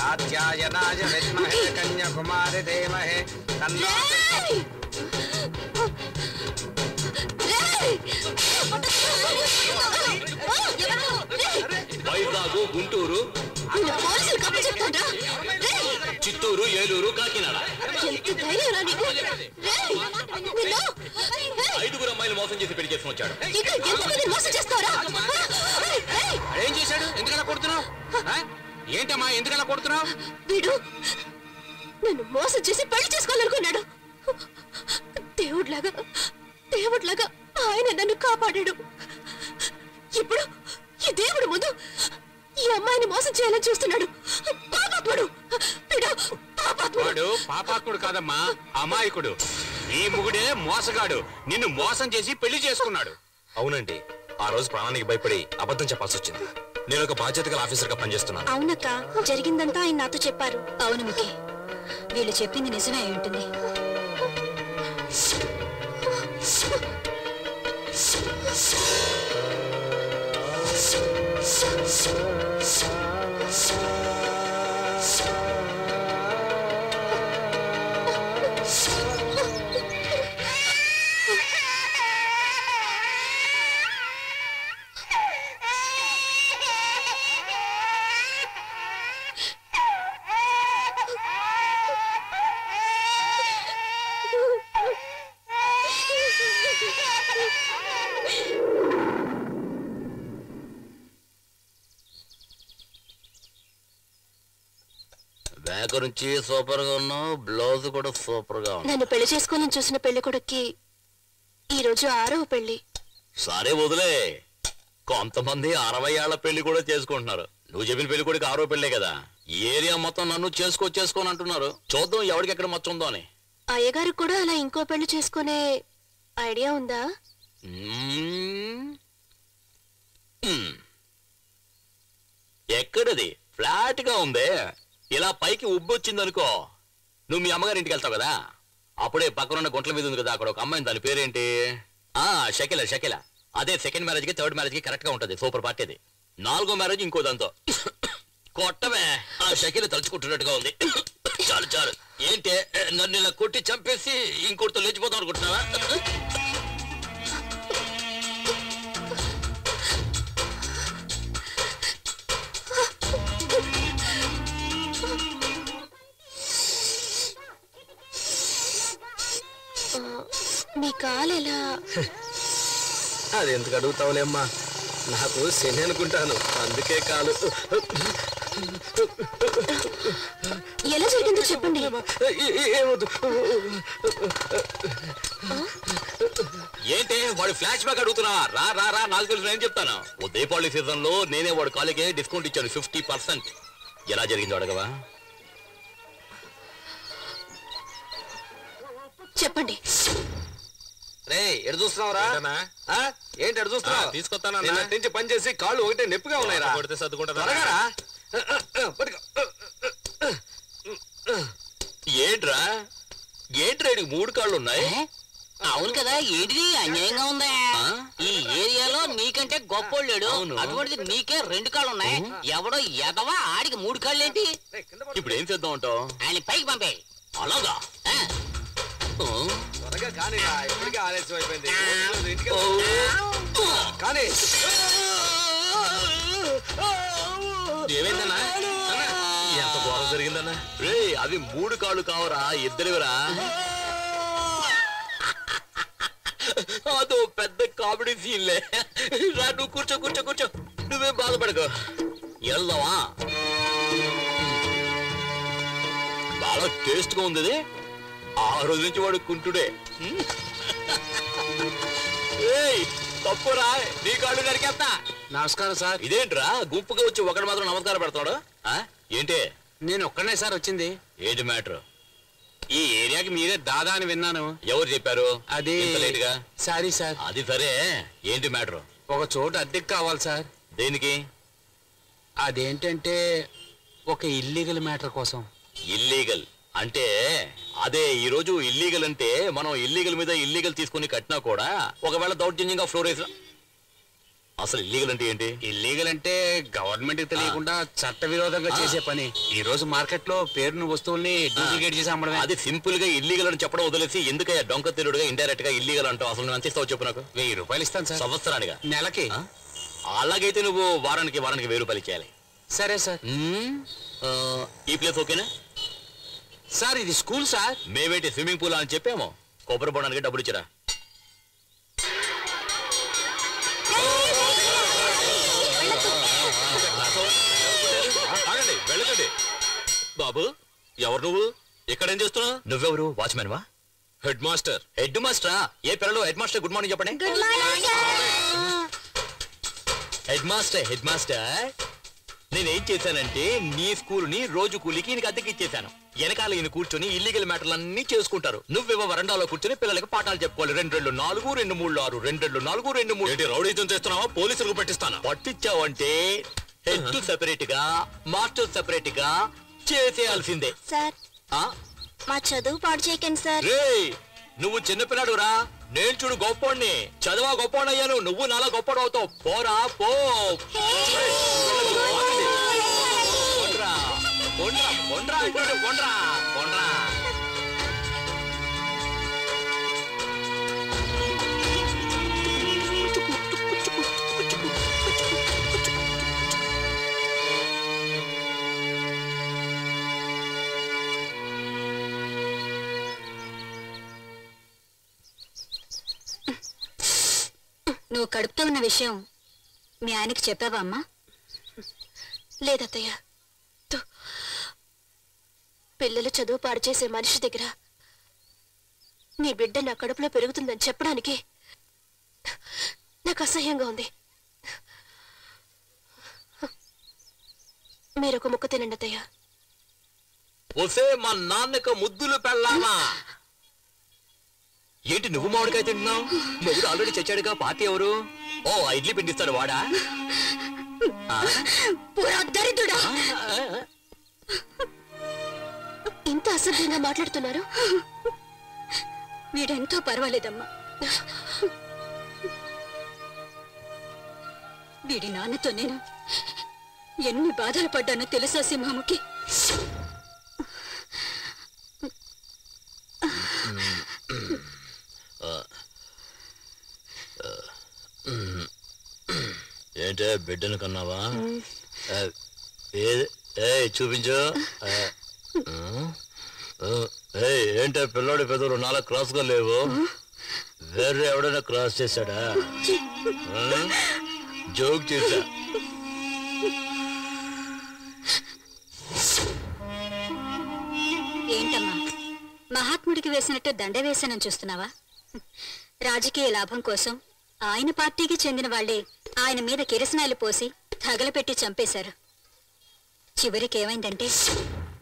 [SPEAKER 7] కాత్యాయనాయ విద్మహే కన్యాకుమారి ధీమహే తన్నో
[SPEAKER 4] వైజాగ్ గుంటూరు. చిత్తూరు ఏలూరు కాకినాడ. ఐదుగురు అమ్మాయిలు మోసం చేసి పెళ్ళి చేసుకుని వచ్చాడు.
[SPEAKER 7] ఏం చేశాడు? ఎందుకలా కొడుతున్నావు? ఏంటమ్మా ఎందుకలా కొడుతున్నావు?
[SPEAKER 11] వీడు నన్ను మోసం చేసి పెళ్ళి చేసుకోవాలనుకున్నాడు. దేవుడిలాగా దేవుడిలాగా. ఆయన నన్ను కాపాడాడు. ఇప్పుడు ఈ దేవుడు ముందు ఈ అమ్మాయిని మోసం చేయాలని చూస్తున్నాడు. పాపాత్ముడు. వీడు పాపాత్ముడు.
[SPEAKER 13] వాడు పాపాత్ముడు కాదమ్మా అమాయకుడు. నీ ముగుడే మోసగాడు. నిన్ను మోసం చేసి పెళ్ళి చేసుకున్నాడు.
[SPEAKER 6] అవునండి. ఆ రోజు ప్రాణానికి భయపడి అబద్ధం చెప్పాల్సి వచ్చింది నేను ఒక బాధ్యత గల ఆఫీసర్గా పనిచేస్తున్నాను.
[SPEAKER 11] అవునక్క జరిగిందంతా ఆయన నాతో చెప్పారు.
[SPEAKER 2] అవును ముఖి. వీళ్ళు చెప్పింది నిజమే అయి ఉంటుంది
[SPEAKER 4] Sss, sss. నుంచి సూపర్గా ఉన్నావు. బ్లౌజ్ కూడా సూపర్గా ఉంది.
[SPEAKER 11] నన్ను పెళ్ళి చేసుకోవాలని చూసిన పెళ్ళి కొడుక్కి ఈ రోజు ఆరవ పెళ్ళి.
[SPEAKER 4] సరే వదిలే. కొంతమంది అరవై ఏళ్ళ పెళ్ళి కూడా చేసుకుంటున్నారు. నువ్వు చెప్పిన పెళ్ళి కొడుకు ఆరో పెళ్ళే కదా. ఈ ఏరియా మొత్తం నన్ను చేసుకో చేసుకోని అంటున్నారు. చూద్దాం ఎవరికి ఎక్కడ మచ్చ ఉందో అని.
[SPEAKER 11] అయ్యగారికి కూడా అలా ఇంకో పెళ్ళి చేసుకునే ఐడియా ఉందా.
[SPEAKER 4] ఎక్కడది? ఫ్లాట్గా ఉందే. ఇలా పైకి ఉబ్బొచ్చిందనుకో నువ్వు మీ అమ్మగారి ఇంటికి వెళ్తావు కదా? అప్పుడే పక్కనున్న గుంట్ల మీద ఉంది కదా అక్కడ ఒక అమ్మాయి దాని పేరేంటి? ఆ షకిల షకిల అదే సెకండ్ మ్యారేజ్కి థర్డ్ మ్యారేజ్కి కరెక్ట్గా ఉంటది సూపర్ పార్టీ అది నాలుగో మ్యారేజ్ ఇంకో దాంతో. కొట్టమే ఆ షకిల తలుచుకుంటున్నట్టుగా ఉంది. చాలు చాలు. ఏంటి? నన్ను ఇలా కొట్టి చంపేసి ఇంకోటితో లేచిపోతాం అనుకుంటున్నావా?
[SPEAKER 11] మీ కాలు ఎలా
[SPEAKER 7] అది ఎందుకు అడుగుతావులేమ్మా నాకు శని అనుకుంటాను. అందుకే కాలు.
[SPEAKER 11] ఎలా జరిగిందో చెప్పండి.
[SPEAKER 9] ఏమొద్దు
[SPEAKER 4] ఏంటి? వాడు ఫ్లాష్ బ్యాక్ అడుగుతున్నా. రా రా రా నాకు తెలుసు నేను చెప్తాను. ఓ దీపావళి సీజన్లో నేనే వాడు కాలేకి డిస్కౌంట్ ఇచ్చాను ఫిఫ్టీ పర్సెంట్. ఎలా జరిగిందో అడగవా?
[SPEAKER 11] చెప్పండి.
[SPEAKER 7] రే ఎడు చూస్తున్నావురా? ఏంటి ఎడు చూస్తున్నావు? నుంచి పని చేసి కాళ్ళు ఒకటే నొప్పిగా
[SPEAKER 6] కొడితే?
[SPEAKER 7] త్వరగా రా. పట్టుకో.
[SPEAKER 4] ఏంట్రా? ఏంట్రా ఈడికి మూడు కాళ్ళు ఉన్నాయి?
[SPEAKER 5] అవును కదా ఏంటిది? అన్యాయంగా ఉందా? ఈ ఏరియాలో నీకంటే గొప్పోళ్ళు లేడు అటువంటిది నీకే రెండు కాళ్ళు ఉన్నాయి. ఎవడో ఎదవా ఆడికి మూడు కాళ్ళు ఏంటి
[SPEAKER 4] ఇప్పుడు ఏం చేద్దాం అంటావు?
[SPEAKER 5] ఆయన పైకి పంపే
[SPEAKER 4] అలాగా?
[SPEAKER 7] త్వరగా కానీరా ఇప్పటికే ఆలస్యం అయిపోయింది. ఇంటికి. కానీ.
[SPEAKER 6] ఏమైందన్నా? ఎంత ఘోరం జరిగిందన్నా?
[SPEAKER 4] రే అవి మూడు కాళ్ళు కావరా ఇద్దరివిరా? అదో పెద్ద కామెడీ సీన్లే. రా నువ్వు కూర్చో కూర్చో కూర్చో. నువ్వేం బాధపడకు. వెళ్దామా బాగా టేస్ట్గా ఉంది. ఆ రోజు నుంచి వాడు కుంటుడే. తప్పురా నీ కాళ్ళు నరికేస్తా
[SPEAKER 13] నమస్కారం సార్.
[SPEAKER 4] ఇదేంట్రా గుంపుగా వచ్చి ఒకటి మాత్రం నమస్కారం పెడతాడు? ఏంటి?
[SPEAKER 13] నేను ఒక్కనే సార్ వచ్చింది.
[SPEAKER 4] ఏంటి మ్యాటర్?
[SPEAKER 13] ఈ ఏరియాకి మీరే దాదా అని విన్నాను.
[SPEAKER 4] ఎవరు చెప్పారు?
[SPEAKER 13] అది సారీ సార్.
[SPEAKER 4] అది సరే. ఏంటి మ్యాటర్?
[SPEAKER 13] ఒక చోటు అద్దెకి కావాలి సార్.
[SPEAKER 4] దేనికి?
[SPEAKER 13] అదేంటంటే ఒక ఇల్లీగల్ మ్యాటర్ కోసం.
[SPEAKER 4] ఇల్లీగల్ అంటే అదే ఈ రోజు ఇల్లీగల్ అంటే మనం ఇల్లీగల్ మీద ఇల్లీగల్ తీసుకుని కట్టినా కూడా ఒకవేళ దౌర్జన్యంగా ఫ్లోర్ వేసిన? అసలు ఇల్లీగల్ అంటే ఏంటి?
[SPEAKER 13] ఇల్లీగల్ అంటే గవర్నమెంట్ తెలియకుండా చట్ట విరోధంగా చేసే పని. ఈ రోజు మార్కెట్లో పేరును వస్తువుల్ని డూప్లికేట్ చేసి అమ్మడమే
[SPEAKER 4] అది సింపుల్గా ఇల్లీగల్ అని చెప్పడం వదిలేసి ఎందుకయ్యా డొంక తిరుడుగా ఇండైరెక్ట్గా ఇల్లీగల్ అంటావు? అసలు నువ్వు ఎంత ఇస్తావు చెప్పు నాకు?
[SPEAKER 13] వెయ్యి రూపాయలు ఇస్తాను సార్.
[SPEAKER 4] సంవత్సరానిగా?
[SPEAKER 13] నెలకి?
[SPEAKER 4] అలాగైతే నువ్వు వారానికి వారానికి వెయ్యి రూపాయలు ఇచ్చేయాలి.
[SPEAKER 13] సరే సార్.
[SPEAKER 4] ఈ ప్లేస్ ఓకేనా?
[SPEAKER 13] సార్ ఇది స్కూల్ సార్.
[SPEAKER 4] మేమేంటి స్విమ్మింగ్ పూల్ అని చెప్పాము? కొబ్బరి బొడానికి డబ్బులు ఇచ్చిరా?
[SPEAKER 6] ఆగండి వెళ్ళకండి. బాబు ఎవరు నువ్వు? ఇక్కడేం చేస్తున్నావు?
[SPEAKER 4] నువ్వెవరు? వాచ్మెన్ వా
[SPEAKER 6] హెడ్ మాస్టర్.
[SPEAKER 4] హెడ్ మాస్టరా? ఏ పిల్లలు హెడ్ మాస్టర్? గుడ్ మార్నింగ్ చెప్పండి. Head master head master. నేనేం చేశానంటే నీ స్కూల్ని రోజు కూలికి ఈయనకి అద్దెకి ఇచ్చేశాను. వెనకాల ఈయన కూర్చొని ఇల్లీగల్ మ్యాటర్లు అన్ని చేసుకుంటారు. నువ్వేమో వరండాలో కూర్చొని పిల్లలకి పాఠాలు చెప్పుకోవాలి. రెండు రెండు నాలుగు రెండు మూడు ఆరు రెండు రెండు నాలుగు రెండు మూడు.
[SPEAKER 6] రౌడీజం చేస్తున్నావా? పోలీసులకు పట్టిస్తాను?
[SPEAKER 4] పట్టించావంటే హెడ్ సెపరేట్గా మాస్టర్ సెపరేట్గా చేసేయాల్సిందే.
[SPEAKER 8] సార్
[SPEAKER 4] ఆ?
[SPEAKER 8] మా చదువు పాడు చేయకండి సార్.
[SPEAKER 4] రేయ్ నువ్వు చిన్నపిల్లాడు రా నేను చూడు గొప్పోడిని చదవా గొప్పోడు అయ్యాను నువ్వు నాలా గొప్పడు అవుతావు. పోరా పో. అంటాడు
[SPEAKER 2] నువ్వు కడుపుతో ఉన్న విషయం మీ ఆయనకి చెప్పావా అమ్మా?
[SPEAKER 11] లేదత్తయ్యా. పిల్లలు చదువు పాడు చేసే మనిషి దగ్గర నీ బిడ్డ నా కడుపులో పెరుగుతుందని చెప్పడానికి నాకు అసహ్యంగా ఉంది. మీరొక ముక్క తినండి అత్తయ్య.
[SPEAKER 4] వసే మా నాన్నకు ముద్దులు పెళ్ళామా? ఏంటి నువ్వు మామిడికాయ తింటున్నావు? మొగుడు ఆల్రెడీ చచ్చాడుగా పార్టీ ఎవరు? ఓ ఇడ్లీ పిండిస్తాడు వాడా?
[SPEAKER 2] దరిద్రుడా.
[SPEAKER 11] ఇంత అసభ్యంగా మాట్లాడుతున్నారు?
[SPEAKER 2] వీడెంతో పర్వాలేదమ్మా. వీడి నాన్నతో నేను ఎన్ని బాధలు పడ్డానో తెలుసా సింహముకి
[SPEAKER 4] ఏంటే బిడ్డను కన్నావా? ఏ- చూపించు. ఏంటే పిల్లోడి పెదవులు నాలుగు క్రాస్గా లేవు? వేరే ఎవడైనా క్రాస్ చేశాడా? జోక్ చేశా.
[SPEAKER 2] ఏంటమ్మా? మహాత్ముడికి వేసినట్టు దండ వేశానని చూస్తున్నావా? రాజకీయ లాభం కోసం ఆయన పార్టీకి చెందిన వాళ్ళే ఆయన మీద కిరసనాయలు పోసి తగలపెట్టి చంపేశారు. చివరికి ఏమైందంటే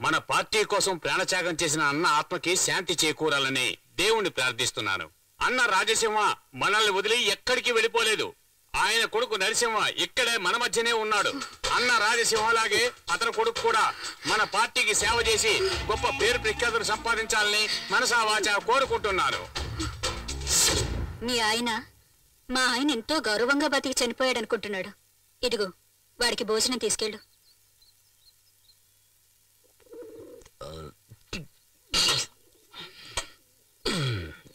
[SPEAKER 13] మన పార్టీ కోసం ప్రాణత్యాగం చేసిన అన్న ఆత్మకి శాంతి చేకూరాలని దేవుణ్ణి ప్రార్థిస్తున్నాను. అన్న రాజసింహ మనల్ని వదిలి ఎక్కడికి వెళ్ళిపోలేదు. ఆయన కొడుకు నరసింహ ఇక్కడే మన మధ్యనే ఉన్నాడు. అన్న రాజసింహలాగే అతని కొడుకు కూడా మన పార్టీకి సేవ చేసి గొప్ప పేరు ప్రఖ్యాతులు సంపాదించాలని మనసా కోరుకుంటున్నారు కోరుకుంటున్నాను.
[SPEAKER 2] మీ ఆయన మా ఆయన ఎంతో గౌరవంగా బతికి చనిపోయాడు అనుకుంటున్నాడు ఇదిగో వాడికి భోజనం తీసుకెళ్ళు.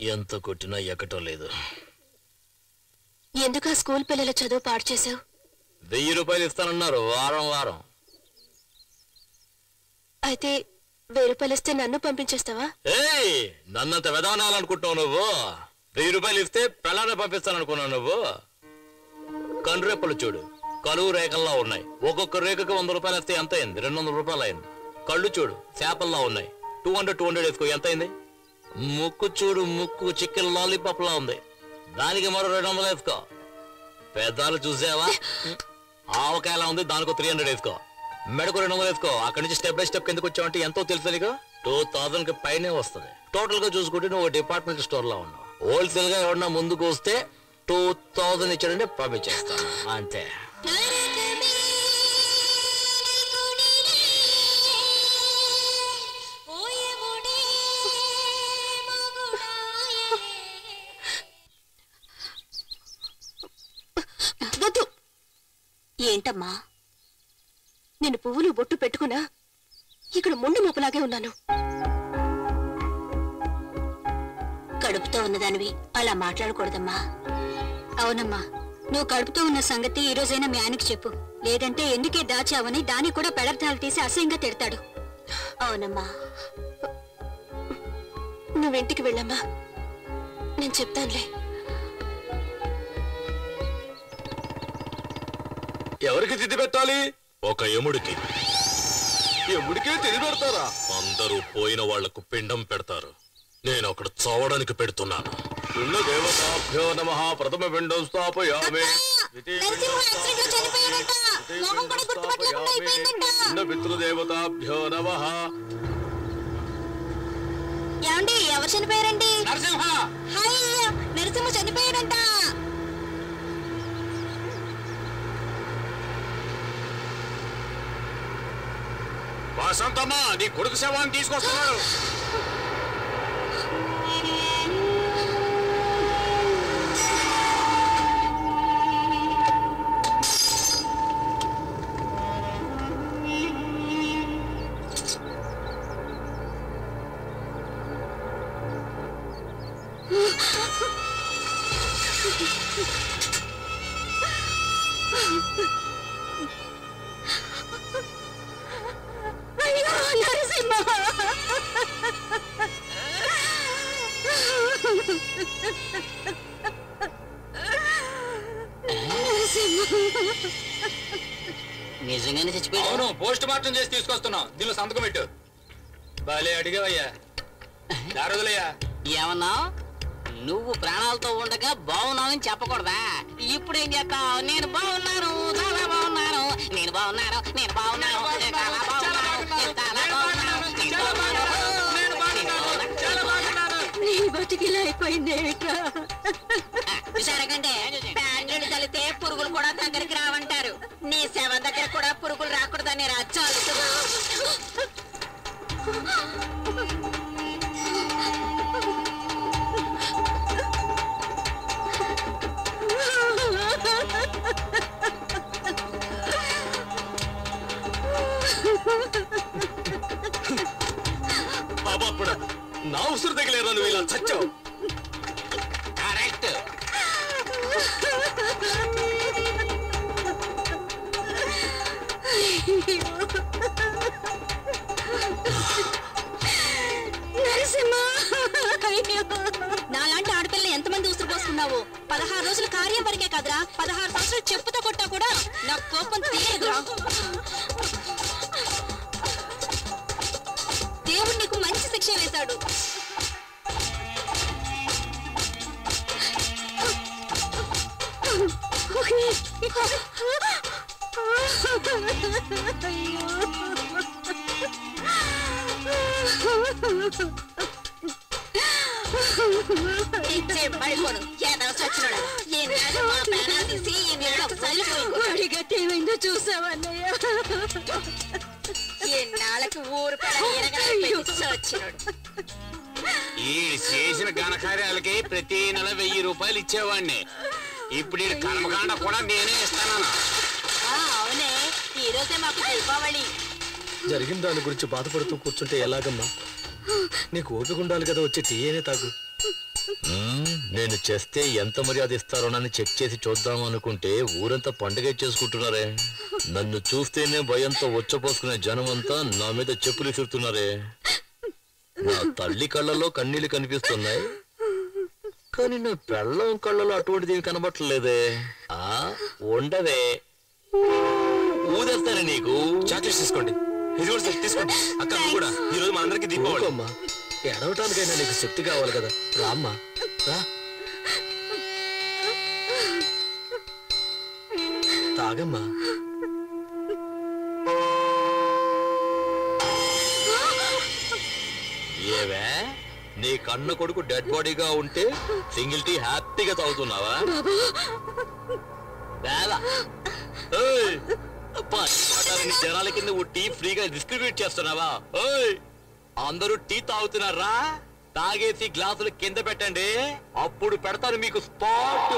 [SPEAKER 4] ఎంత కొట్టినా ఎక్కటం లేదు.
[SPEAKER 11] ఎందుకు ఆ స్కూల్ పిల్లల చదువు పాడు చేసావు
[SPEAKER 4] వెయ్యి రూపాయలు ఇస్తానన్నారు వారం వారం.
[SPEAKER 11] అయితే వెయ్యి రూపాయలు ఇస్తే నన్ను పంపించేస్తావా?
[SPEAKER 4] ఏయ్ నన్నంత విధానాలనుకుంటున్నావు నువ్వు? వెయ్యి రూపాయలు ఇస్తే పిల్లల్ని పంపిస్తాననుకున్నావు నువ్వు? కనురెప్పలు చూడు కలువు రేఖల్లా ఉన్నాయి. ఒక్కొక్క రేఖకు వంద రూపాయలు ఇస్తే ఎంత అయింది? రెండు వందల రూపాయలు అయింది. కళ్ళు చూడు చేపల్లా ఉన్నాయి. టూ హండ్రెడ్ టూ హండ్రెడ్ వేసుకో ఎంత అయింది ముక్కు చూడు ముక్కు చికెన్ లాలీపాప్లా ఉంది. దానికి మరో రెండు వందలు వేసుకో. పెద్దాలు చూసావా? ఆవకాయలా ఉంది దానికి త్రీ హండ్రెడ్ వేసుకో. మెడకు రెండు వందలు వేసుకో. అక్కడి నుంచి స్టెప్ బై స్టెప్ కిందకు వచ్చావంటే ఎంతో తెలుసు నీకు? టూ థౌజండ్కి పైనే వస్తుంది. టోటల్గా చూసుకుంటే నువ్వు డిపార్ట్మెంట్ స్టోర్లో ఉన్నావు. హోల్సేల్గా ఎవరన్నా ముందుకు వస్తే టూ థౌజండ్ ఇచ్చాడంటే పంపించేస్తాను అంతే.
[SPEAKER 11] వద్దు.
[SPEAKER 8] ఏంటమ్మా?
[SPEAKER 11] నేను పువ్వులు బొట్టు పెట్టుకున్నా ఇక్కడ ముండు మోపలాగే ఉన్నాను.
[SPEAKER 8] కడుపుతో ఉన్నదానివి అలా మాట్లాడకూడదమ్మా.
[SPEAKER 2] అవునమ్మా నువ్వు కడుపుతో ఉన్న సంగతి ఈ రోజైనా మీ ఆయనకి చెప్పు. లేదంటే ఎందుకే దాచావని దాని కూడా పెడర్థాలు తీసి అసహ్యంగా తిడతాడు.
[SPEAKER 8] అవునమ్మా.
[SPEAKER 11] నువ్వింటికి వెళ్ళమ్మా. నేను చెప్తానులే.
[SPEAKER 9] ఎవరికి తిథి పెట్టాలి?
[SPEAKER 6] ఒక ఎముడికి
[SPEAKER 9] ఎముడికే తిథి పెడతారా?
[SPEAKER 6] అందరూ పోయిన వాళ్ళకు పిండం పెడతారు. నేను అక్కడ చావడానికి పెడుతున్నాను.
[SPEAKER 9] ఉన్న దేవతాభ్యో నమ ప్రథమ పిండం స్థాపయామి. ఉన్న పితృదేవతాభ్యో నమ.
[SPEAKER 8] ఏమండి ఎవరు చనిపోయారండి?
[SPEAKER 4] నరసింహ.
[SPEAKER 8] హాయ్ నరసింహ చనిపోయాడంట.
[SPEAKER 13] వసంతమ్మ నీ కొడుకు శవాన్ని తీసుకొస్తున్నాడు.
[SPEAKER 5] నిజంగానే చచ్చిపోయాడు.
[SPEAKER 15] అవును పోస్ట్ మార్టం చేసి తీసుకొస్తున్నాం. దీనిలో సంతకం పెట్టు. బాలే అడిగావయ్యా. దారదులయ్యా.
[SPEAKER 5] ఏమన్నా? నువ్వు ప్రాణాలతో ఉండగా బాగున్నావని చెప్పకూడదా? ఇప్పుడు ఏం చేస్తావు? నేను బాగున్నాను చాలా బాగున్నాను. నేను బాగున్నాను నేను బాగున్నాను. నేను చాలా బాగున్నాను. నేను చాలా బాగున్నాను. నేను బాగున్నాను. నేను బాగున్నాను
[SPEAKER 11] నీ బతికిలా అయిపోయింది ఏమిట్రా
[SPEAKER 8] జరగండి బ్యాంగ్లూరు తలితే పురుగులు కూడా దగ్గరికి రావంటారు. నీ శవ దగ్గర కూడా పురుగులు రాకూడదని రాజ్యాలు
[SPEAKER 9] పాపాత్ముడా నా ఉసురు తగిలేరా నువ్వు ఇలా చచ్చావు?
[SPEAKER 8] నాలాంటి ఆడపిల్ల ఎంతమంది ఉసురు పోసుకున్నావు పదహారు రోజులు కార్యం వరకే కదరా. పదహారు సంవత్సరాలు చెప్పుతో కొట్టా కూడా నా కోపం తీయదురా ఇచ్చే పడిపోను. ఏదో చచ్చినాడు ఎన్నాళ్ళు మా ప్రాణాలు తీసి ఎన్నేళ్ళో వదిలిపోయింది.
[SPEAKER 11] వాడి గట్టి ఏమైందో చూసావన్నయ్య
[SPEAKER 8] ఊరు చచ్చినాడు
[SPEAKER 13] ఈ చేసిన ఘనకార్యాలకి ప్రతి నెల వెయ్యి రూపాయలు ఇచ్చేవాడిని. ఇప్పుడు ఈ కర్మకాండ కూడా నేనే ఇస్తాను
[SPEAKER 8] ఆ, అవునే. ఈ రోజే మాకు దీపావళి.
[SPEAKER 9] జరిగిన దాని గురించి బాధపడుతూ కూర్చుంటే ఎలాగమ్మా? నీకు ఓపిక ఉండాలి కదా వచ్చి టీయేనే తాగు.
[SPEAKER 4] నేను చేస్తే ఎంత మర్యాద ఇస్తారోనని చెక్ చేసి చూద్దాం అనుకుంటే ఊరంతా పండుగ చేసుకుంటున్నారే. నన్ను చూస్తేనే భయంతో వచ్చపోసుకునే జనం అంతా నా మీద చెప్పులు విసురుతున్నారే నా తల్లి కళ్ళలో కన్నీళ్ళు కనిపిస్తున్నాయి. కానీ నా పెళ్ళం కళ్ళలో అటువంటిది కనబట్టలేదే ఆ ఉండవే. ఊదేస్తానే నీకు?
[SPEAKER 9] చాక్లెట్స్ తీసుకోండి. ఇది కూడా సార్ తీసుకోండి. అక్క నువ్వు కూడా. ఈ రోజు మా అందరికి దీపావళి. అమ్మా ఎడవటానికైనా నీకు శక్తి కావాలి కదా. రామ్మా రా. తాగమ్మా.
[SPEAKER 4] ఏవే? నీ కన్న కొడుకు డెడ్ బాడీగా ఉంటే సింగిల్ టీ హ్యాపీగా తాగుతున్నావా? వేళ. జనాల కింద ఓ టీ ఫ్రీగా డిస్ట్రిబ్యూట్ చేస్తున్నావా? ఓయ్ అందరూ టీ తాగుతున్నారా? తాగేసి గ్లాసులు కింద పెట్టండి. అప్పుడు పెడతాను మీకు స్పాట్.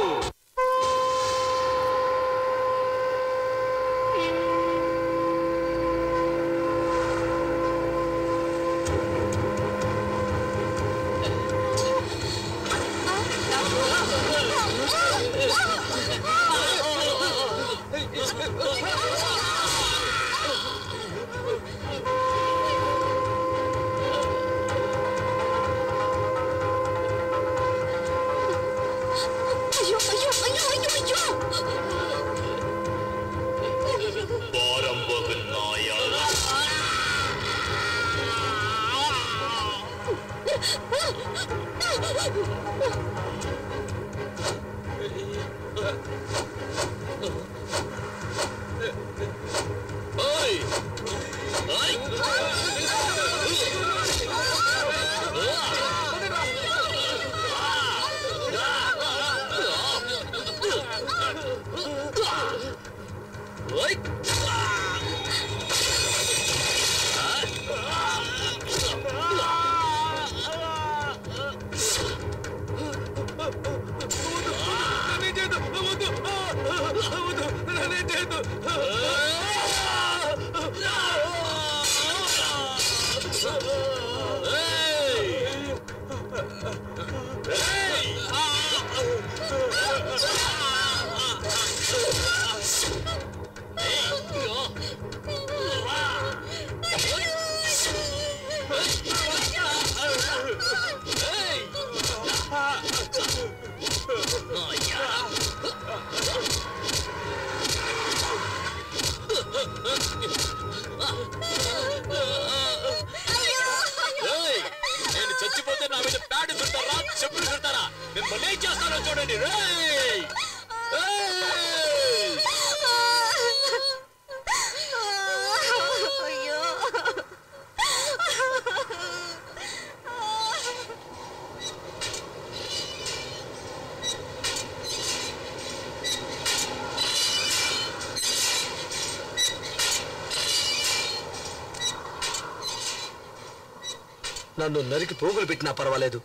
[SPEAKER 9] నన్ను నరికి పోగులు పెట్టినా పర్వాలేదు.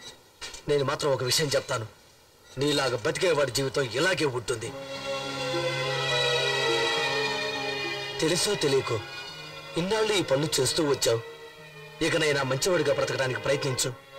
[SPEAKER 9] నేను మాత్రం ఒక విషయం చెప్తాను. నీలాగా బతికేవాడి జీవితం ఇలాగే ఉంటుంది. తెలుసో తెలియకో ఇన్నాళ్ళు ఈ పనులు చేస్తూ వచ్చావు. ఇకనైనా మంచివాడిగా బ్రతకడానికి ప్రయత్నించు.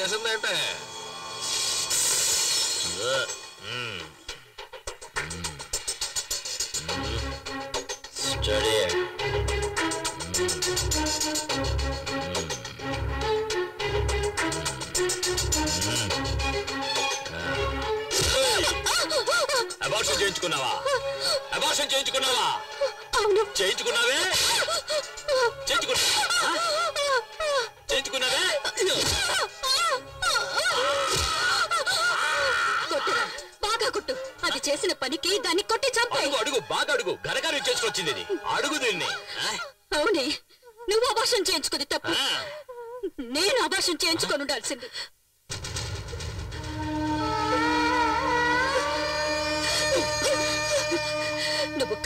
[SPEAKER 6] పీకుతా ఉన్నాడు కానీ ఈడికి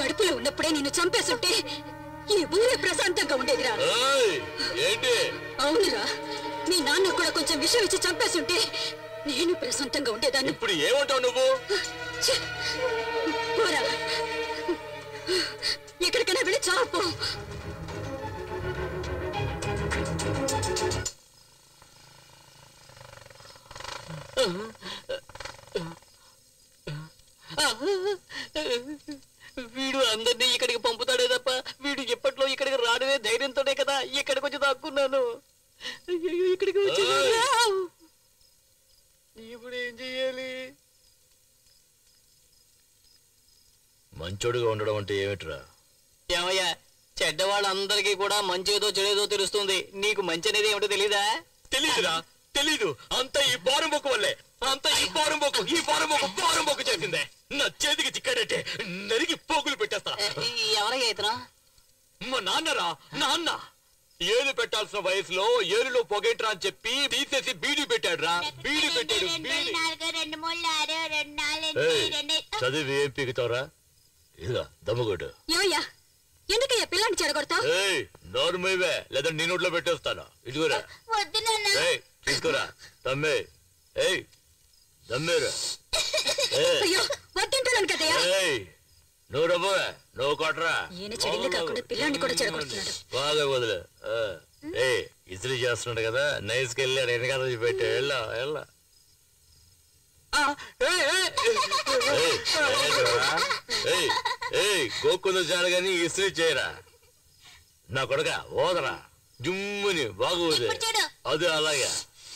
[SPEAKER 2] కడుపులో ఉన్నప్పుడే నిన్ను చంపేస్తుంటే ఈ ఊరే ప్రశాంతంగా ఉండేదిరా అవునురా మీ నాన్న కూడా కొంచెం విషయం ఇచ్చి చంపేస్తుంటే నేను ప్రశాంతంగా ఉండేదాన్ని
[SPEAKER 4] ఇప్పుడు ఏమంటావు నువ్వు!
[SPEAKER 2] పోరా ఎక్కడికైనా వెళ్ళి చాపు
[SPEAKER 5] వీడు అందరినీ ఇక్కడికి పంపుతాడే తప్ప వీడు ఎప్పట్లో ఇక్కడికి రాడనే ధైర్యంతోనే కదా ఇక్కడికి వచ్చి దాక్కున్నాను. ఇక్కడికి వచ్చి ఇప్పుడు ఏం చెయ్యాలి?
[SPEAKER 4] మంచోడుగా ఉండడం అంటే ఏమిట్రా?
[SPEAKER 5] ఏమయ్యా చెడ్డవాళ్ళందరికీ కూడా మంచేదో చెడేదో తెలుస్తుంది. నీకు మంచి అనేది ఏమిటో తెలీదా?
[SPEAKER 4] తెలీదురా తెలీదు. అంత ఈ బారం వల్లే. అంత ఈ బారం బొక్కు ఈ బారం బొక్కు చేసిందే. నా చేతికి చిక్కాడంటే? నరికి పోగులు పెట్టేస్తా.
[SPEAKER 5] ఎవరయ్యా ఇతను?
[SPEAKER 4] మా నాన్నరా నాన్న. ఏలు పెట్టాల్సిన వయసులో ఏలులో పొగేట్రా అని చెప్పి తీసేసి బీడీ పెట్టాడు రా బీడీ. పెట్టాడు బీడీ చదివి ఏం పీకుతావురా? ఇదిగా
[SPEAKER 2] ఏమయ్యా ఎందుకయ్యా పిల్లాన్ని చెడగొడతావు?
[SPEAKER 4] ఏయ్ నోరు మీవే లేదా నీ నోట్లో పెట్టేస్తాను. ఇదిగోరా.
[SPEAKER 16] వద్దు నాన్న.
[SPEAKER 4] ఏయ్ తీసుకోరా. తమ్మే. ఏయ్ దమ్మేరా. [LAUGHS]
[SPEAKER 2] అయ్యో వద్దంటున్నాను కదయ్యా.
[SPEAKER 4] నువ్వు రవ్వే నువ్వు కొట్టరా?
[SPEAKER 2] ఈయన చెడిల్లు కాకుండా పిల్లాన్ని కూడా చెడగొడుతున్నాడు.
[SPEAKER 4] బాగా వదిలే. ఏయ్ ఇస్త్రీ చేస్తున్నాడు కదా నైస్కి వెళ్ళాడు వెనకాల పెట్టా వెళ్ళా వెళ్ళా. గోక్కులు చాలు కానీ ఇస్త్రీ చేయరా? నా కొడక ఓదరా. జుమ్ముని బాగోదే అది అలాగే.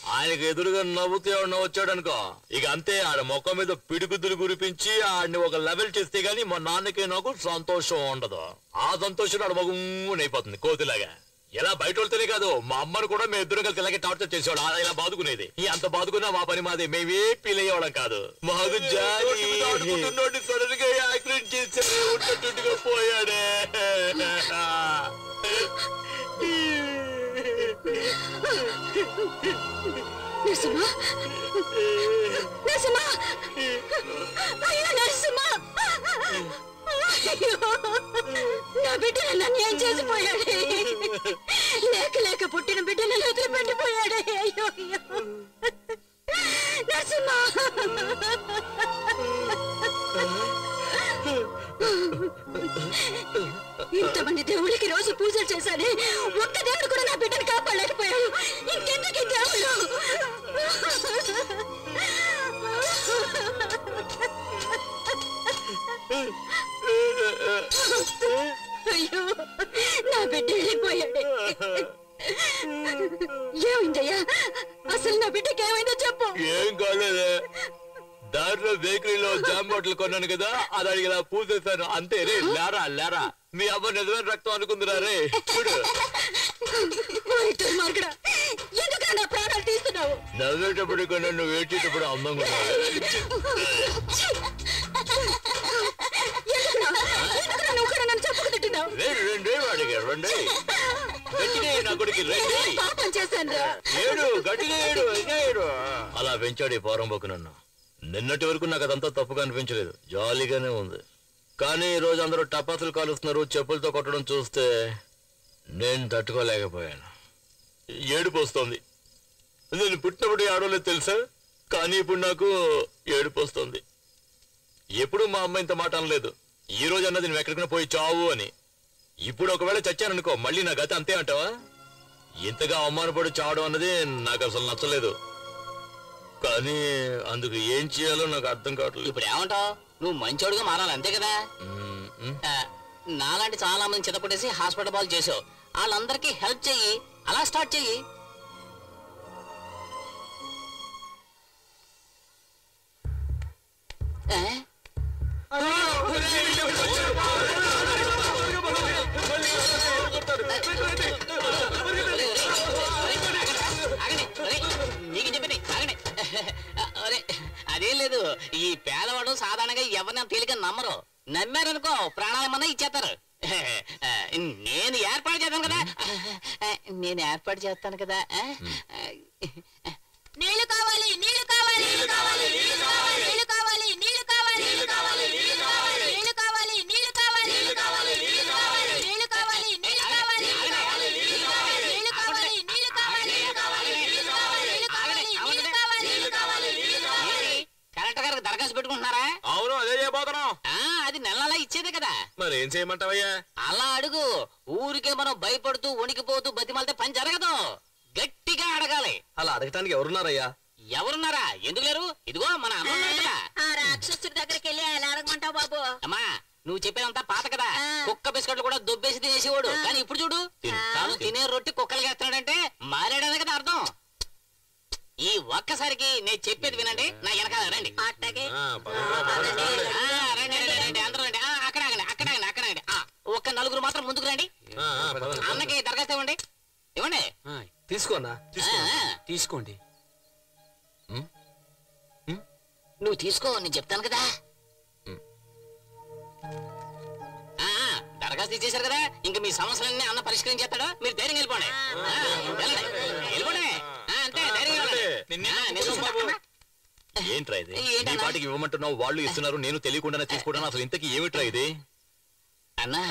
[SPEAKER 4] ఆయనకు ఎదురుగా నవ్వుతూ ఎవడన్నా వచ్చాడు అనుకో ఇక అంతే ఆడ మొక్క మీద పిడుగుదులు కురిపించి ఆడిని ఒక లెవెల్ చేస్తే గానీ మా నాన్నకి నాకు సంతోషం ఉండదు. ఆ సంతోషం ఆడ మగుమ్మని అయిపోతుంది కోతిలాగా. ఎలా బయట వెళ్తేనే కాదు మా అమ్మను కూడా మేము ఇద్దరు కలిసి ఇలాగే టార్చర్ చేసేవాడు అలా ఇలా బాదుకునేది. ఈ అంత బాదుకున్నా మా పని మాది మేమే ఫీల్ అయ్యేవాళ్ళం కాదు. మాకు జాలి. సడన్గా యాక్సిడెంట్ పోయాడే. [LAUGHS]
[SPEAKER 2] నరసింహ నరసింహ అయ్యో నరసింహ అయ్యో, నా బిడ్డను నన్ను ఏం చేసిపోయాడే లేక లేక పుట్టిన బిడ్డను వదిలిపెట్టిపోయాడే అయ్యో అయ్యో నరసింహ ఇంతమంది దేవుళ్ళకి రోజు పూజలు చేశానే ఒక్క దేవుడు కూడా నా బిడ్డను కాపాడలేకపోయాడు. ఇంకెందుకు ఈ దేవుళ్ళు? అయ్యో నా బిడ్డ వెళ్ళిపోయాడే. ఏమైందయ్యా అసలు నా బిడ్డకి ఏమైందో చెప్పు.
[SPEAKER 4] ఏం కాలేదే? దాంట్లో బేకరీలో జామ్ బాటిల్ కొన్నాను కదా అది అడిగి పూజ పూసేశాను అంతే రే లేరా లేరా. మీ అమ్మ నిజమైన రక్తం అనుకుందిరా రే. చూడు.
[SPEAKER 2] ప్రాణాలు తీస్తున్నావు?
[SPEAKER 4] నవ్వేటప్పుడు కన్నా నువ్వు ఏడ్చేటప్పుడు అందంగా రెండే వాడికి రెండే. గట్టిగా నా కొడుకు రెండే. ఏడు గట్టిగా ఏడు ఏడు. అలా పెంచాడు ఈ పోరంబోకు నన్ను. నిన్నటి వరకు నాకు అదంతా తప్పుగా అనిపించలేదు. జాలీగానే ఉంది. కానీ ఈ రోజు అందరూ టపాసులు కాలుస్తున్నారు చెప్పులతో కొట్టడం చూస్తే నేను తట్టుకోలేకపోయాను. ఏడుపు వస్తోంది నేను పుట్టినప్పుడు ఆడలేదు తెలుసా? కానీ ఇప్పుడు నాకు ఏడుపు వస్తుంది ఎప్పుడు మా అమ్మ ఇంత మాట అనలేదు. ఈ రోజు అన్నది నువ్వు ఎక్కడికైనా పోయి చావు అని. ఇప్పుడు ఒకవేళ చచ్చాననుకో మళ్ళీ నా గత అంతే అంటావా? ఇంతగా అవమానపడి చావడం అన్నది నాకు అసలు నచ్చలేదు. కానీ అందుకు ఏం చేయాలో నాకు అర్థం కావట్లేదు.
[SPEAKER 5] ఇప్పుడు ఏమంటావు? నువ్వు మంచోడుగా మారాలి అంతే కదా నాలాంటి చాలా మంది చితకొట్టేసి హాస్పిటల్ బాల్ చేసావు వాళ్ళందరికీ హెల్ప్ చెయ్యి అలా స్టార్ట్ చెయ్యి నీకు చెప్పండి ఒరే అదేం లేదు. ఈ పేదవాడు సాధారణంగా ఎవరిని తేలిక నమ్మరు. నమ్మారనుకో ప్రాణాలేమన్నా ఇచ్చేస్తారు. నేను ఏర్పాటు చేస్తాను కదా. నేను ఏర్పాటు చేస్తాను కదా.
[SPEAKER 8] నీళ్ళు కావాలి నీళ్ళు కావాలి నీళ్ళు కావాలి.
[SPEAKER 5] పెట్టుకుంటున్నారా
[SPEAKER 6] అవును అదే చేయబోతున్నాం.
[SPEAKER 5] ఆ, అది నెల నెలా ఇచ్చేదే కదా.
[SPEAKER 6] మరి ఏం చేయమంటావయ్యా?
[SPEAKER 5] అలా అడుగు. ఊరికే మనం భయపడుతూ వణికిపోతూ బతిమాలితే పని జరగదు. గట్టిగా అడగాలి.
[SPEAKER 9] అలా అడగటానికి ఎవరున్నారయ్యా?
[SPEAKER 5] ఎవరున్నారా? ఎందుకు లేరు? ఇదిగో మన అమ్మ ఉన్నాడు కదా.
[SPEAKER 8] ఆ రాక్షసుడి దగ్గరికి వెళ్ళి ఎలా అడగమంటావు బాబు.
[SPEAKER 5] అమ్మా నువ్వు చెప్పేదంతా పాత కదా. కుక్క బిస్కెట్లు కూడా దొబ్బేసి తినేసేవాడు. కానీ ఇప్పుడు చూడు తాను తినే రొట్టె కుక్కలు వేస్తున్నాడంటే మారాడనే కదా అర్థం. ఈ ఒక్కసారికి నేను చెప్పేది వినండి నా వెనకాల రండి. అక్కడ అక్కడ అక్కడ ఒక్క నలుగురు మాత్రం ముందుకు రండి. అన్నకి దరఖాస్తు ఇవ్వండి. ఇవ్వండి.
[SPEAKER 9] తీసుకోనా
[SPEAKER 15] తీసుకోండి.
[SPEAKER 5] నువ్వు తీసుకో నేను చెప్తాను కదా. ఆ, దరఖాస్తు ఇచ్చేశారు కదా. ఇంకా మీ సమస్యలన్నీ అన్న పరిష్కరించేస్తాడు మీరు ధైర్యం వెళ్ళిపోండి. ఆ, వెళ్ళండి. వెళ్ళిపోండి.
[SPEAKER 4] ఏంట్రా ఇది? నీ పాటికి ఇవ్వమంటున్నావు వాళ్ళు ఇస్తున్నారు నేను తెలియకుండానే తీసుకోవడం అసలు ఇంతకీ ఏమిట్రా ఇది?
[SPEAKER 5] అన్నా.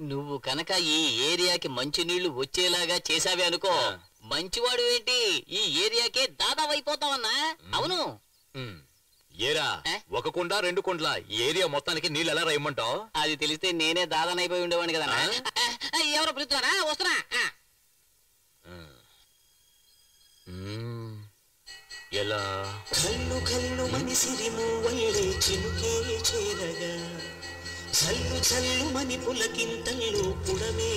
[SPEAKER 5] నువ్వు కనుక ఈ ఏరియాకి మంచి నీళ్ళు వచ్చేలాగా చేసావే అనుకో. మంచివాడు ఏంటి? ఈ ఏరియాకే దాదాపు అయిపోతావన్నా అవును.
[SPEAKER 4] ఏరా? ఒక కుండ రెండు కుండ్ల? ఏరియా మొత్తానికి నీళ్ళు ఎలా రాయమంటావు?
[SPEAKER 5] అది తెలిస్తే నేనే దాదానైపోయి ఉండేవాడిని కదా ఎవరో పిలుస్తున్నారా? వస్తున్నా.
[SPEAKER 4] ఎలా?
[SPEAKER 14] కల్లు కల్లు మని సిరిము వల్లే చినుకే చేరగా. చల్లు చల్లు మని పులకింతల్లో పుడమే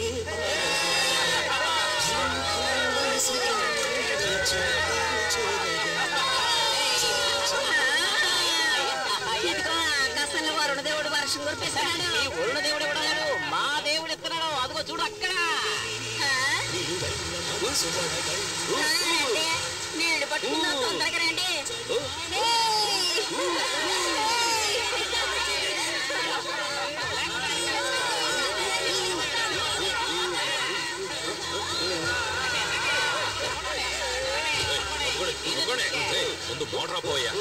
[SPEAKER 8] వరుణదేవుడు వర్షం కురిపిస్తున్నాడు
[SPEAKER 5] ఈ వరుణ దేవుడు ఇవ్వడం మా దేవుడు ఇస్తున్నాడు అదిగో చూడు అక్కడ.
[SPEAKER 8] నీళ్ళు పట్టుకుందా తొందరగా రండి
[SPEAKER 6] ముందు బోర్డర్ పోయా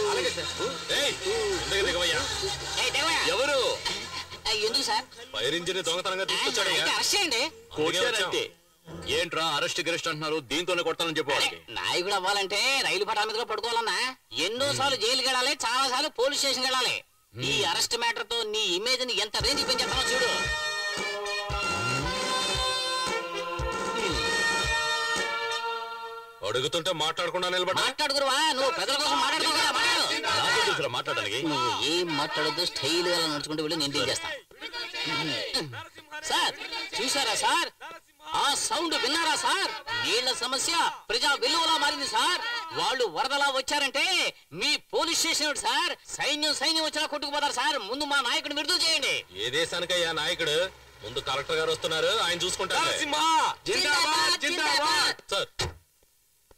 [SPEAKER 4] ఎవరు
[SPEAKER 5] ఎందుకు సార్?
[SPEAKER 6] ఫైర్ దొంగతనంగా
[SPEAKER 5] తీసుకొచ్చాడు
[SPEAKER 4] కొట్టారంటే ఏంట్రా అరెస్ట్ గిరెస్ట్ అంటున్నారు? దీంతోనే కొట్టాలని చెప్పు
[SPEAKER 5] నాయకుడు అవ్వాలంటే రైలు పటాల మీద పడుకోవాలన్నా. ఎన్నో సార్లు జైలుకి వెళ్ళాలి చాలా సార్లు పోలీస్ స్టేషన్ వెళ్ళాలి. ఈ అరెస్ట్ మ్యాటర్తో నీ ఇమేజ్ని ఎంత రేంజ్ పెంచేస్తానో చూడు.
[SPEAKER 6] అడుగుతుంటే మాట్లాడకుండా నిలబడ్డా?
[SPEAKER 5] మాట్లాడుకురువా నువ్వు ప్రజల కోసం మాట్లాడుకో కదా మాట్లాడు.
[SPEAKER 4] నాకే తెలుసురా మాట్లాడడానికి?
[SPEAKER 5] నువ్వు ఏం మాట్లాడద్దు స్టైల్గా నడుచుకుంటూ వెళ్ళి నేను డీల్ చేస్తాను సార్ చూసారా సార్? ఆ సౌండ్ విన్నారా సార్? నీళ్ళ సమస్య ప్రజా విలువలా మారింది సార్. వాళ్ళు వరదలా వచ్చారంటే మీ పోలీస్ స్టేషన్ సార్ సైన్యం సైన్యం వచ్చినా కొట్టుకుపోతారు సార్. ముందు మా నాయకుడిని విడుదల చేయండి.
[SPEAKER 6] ఏ దేశానికయ్యా నాయకుడు? ముందు కలెక్టర్ గారు వస్తున్నారు ఆయన చూసుకుంటారు